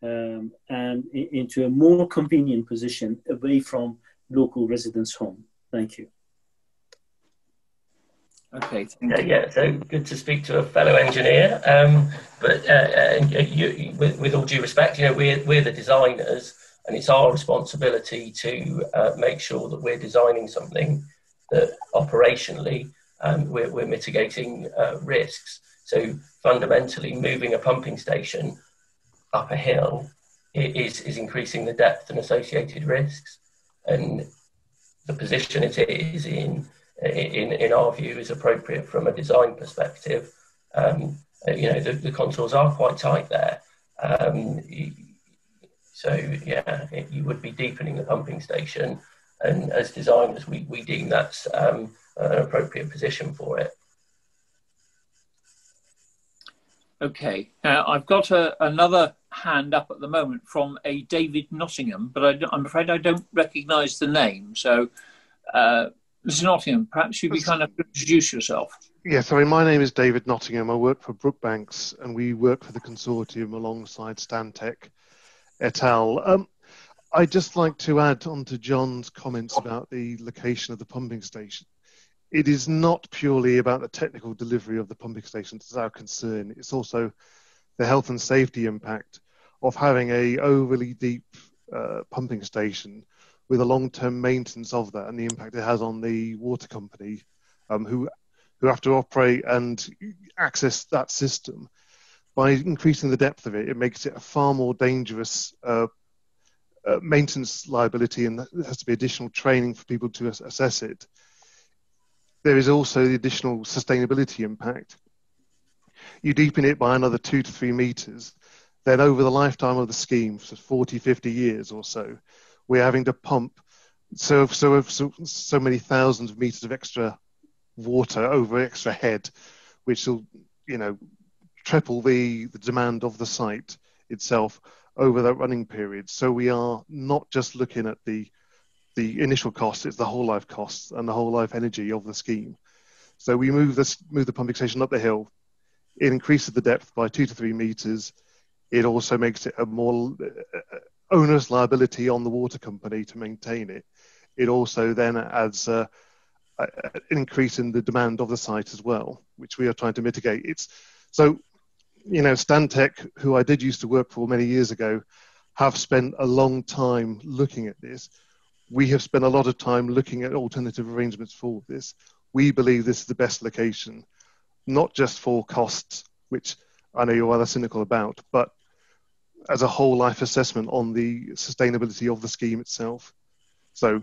um, and into a more convenient position away from local residents' home. Thank you. Okay. Yeah, yeah, so good to speak to a fellow engineer. Um, but uh, uh, you, with, with, all due respect, you know, we're, we're the designers, and it's our responsibility to uh, make sure that we're designing something that operationally um, we're, we're, mitigating uh, risks. So fundamentally, moving a pumping station up a hill is, is increasing the depth and associated risks. And the position it is in, in, in our view, is appropriate from a design perspective. Um, you know, the, the, contours are quite tight there. Um, so, yeah, it, you would be deepening the pumping station. And as designers, we, we deem that's um, an appropriate position for it. Okay, uh, I've got a, another hand up at the moment from a David Nottingham, but I, am afraid I don't recognise the name. So, uh, Mr. Nottingham, perhaps you could kind of introduce yourself. Yes, I mean, my name is David Nottingham. I work for Brookbanks, and we work for the consortium alongside Stantec et al. Um, I'd just like to add on to John's comments about the location of the pumping station it is not purely about the technical delivery of the pumping station that's our concern. It's also the health and safety impact of having a overly deep uh, pumping station with a long-term maintenance of that and the impact it has on the water company um, who who have to operate and access that system. By increasing the depth of it, it makes it a far more dangerous uh, uh, maintenance liability, and there has to be additional training for people to assess it there is also the additional sustainability impact. You deepen it by another two to three meters, then over the lifetime of the scheme, for 40, 50 years or so, we're having to pump so, so, so, so many thousands of meters of extra water over extra head, which will, you know, triple the, the demand of the site itself over that running period. So we are not just looking at the the initial cost, it's the whole life costs and the whole life energy of the scheme. So we move this move the pumping station up the hill. It increases the depth by two to three meters. It also makes it a more uh, onerous liability on the water company to maintain it. It also then adds uh, an increase in the demand of the site as well, which we are trying to mitigate. It's so, you know, Stantec, who I did used to work for many years ago, have spent a long time looking at this we have spent a lot of time looking at alternative arrangements for this. We believe this is the best location, not just for costs, which I know you're rather cynical about, but as a whole life assessment on the sustainability of the scheme itself. So,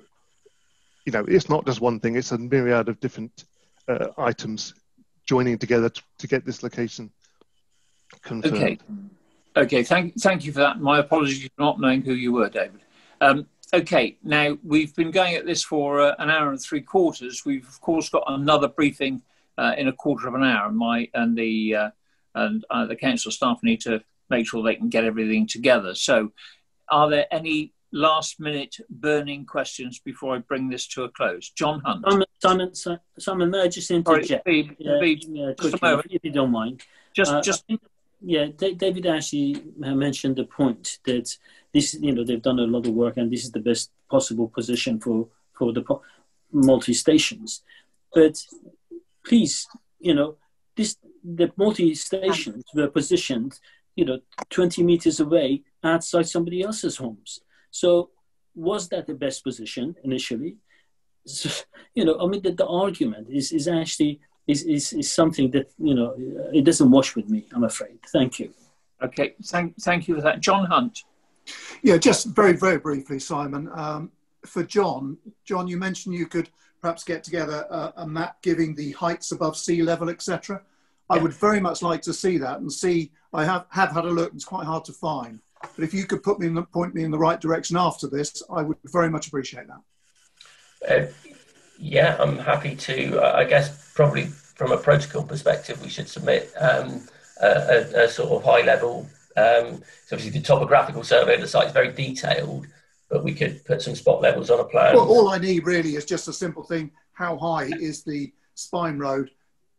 you know, it's not just one thing, it's a myriad of different uh, items joining together to, to, get this location confirmed. Okay. Okay, thank, thank you for that. My apologies for not knowing who you were, David. Um, Okay, now we've been going at this for uh, an hour and three quarters. We've of course got another briefing uh, in a quarter of an hour, and my and the uh, and uh, the council staff need to make sure they can get everything together. So, are there any last minute burning questions before I bring this to a close? John Hunt. Simon, Simon, Simon may I just interject? Sorry, Pete, yeah, just quickly, if you don't mind. Just, uh, just. Yeah, David actually mentioned the point that this you know they've done a lot of work and this is the best possible position for for the multi stations but please you know this the multi stations were positioned you know 20 meters away outside somebody else's homes. So was that the best position initially? So, you know i mean the, the argument is is actually is, is, is something that you know it doesn't wash with me i'm afraid. Thank you. Okay thank, thank you for that. John hunt yeah, just very, very briefly, Simon. Um, for John, John, you mentioned you could perhaps get together a, a map giving the heights above sea level, etc. I would very much like to see that and see. I have, have had a look. It's quite hard to find, but if you could put me in the, point me in the right direction after this, I would very much appreciate that. Uh, yeah, I'm happy to. Uh, I guess probably from a protocol perspective, we should submit um, a, a, a, sort of high level um, so obviously the topographical survey of the site is very detailed, but we could put some spot levels on a plan. Well, all I need really is just a simple thing. How high is the spine road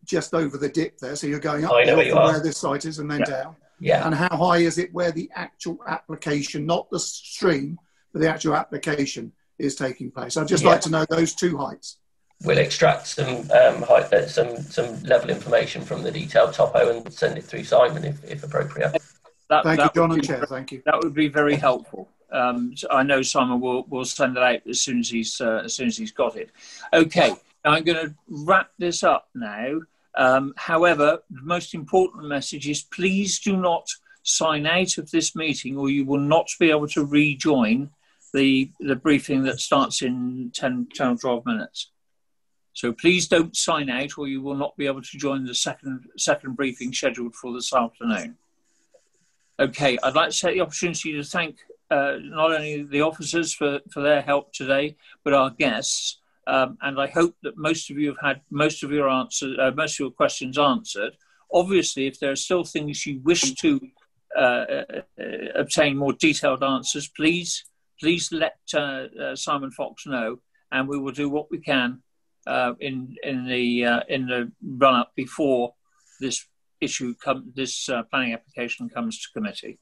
just over the dip there? So you're going up from where this site is and then yeah. down. Yeah. And how high is it where the actual application, not the stream, but the actual application is taking place? I'd just yeah. like to know those two heights we'll extract some um, height, uh, some some level information from the detailed topo and send it through Simon if, if appropriate. That, Thank that you, John and Chair. Thank you. That would be very helpful. Um, so I know Simon will, will send it out as soon as he's uh, as soon as he's got it. Okay. I'm going to wrap this up now. Um, however, the most important message is please do not sign out of this meeting or you will not be able to rejoin the, the briefing that starts in 10, 10 or 12 minutes. So please don't sign out or you will not be able to join the second, second briefing scheduled for this afternoon. Okay, I'd like to take the opportunity to thank uh, not only the officers for, for their help today, but our guests. Um, and I hope that most of you have had most of your answers, uh, most of your questions answered. Obviously, if there are still things you wish to uh, uh, obtain more detailed answers, please please let uh, uh, Simon Fox know, and we will do what we can uh, in in the in the run up before this issue come this uh, planning application comes to committee.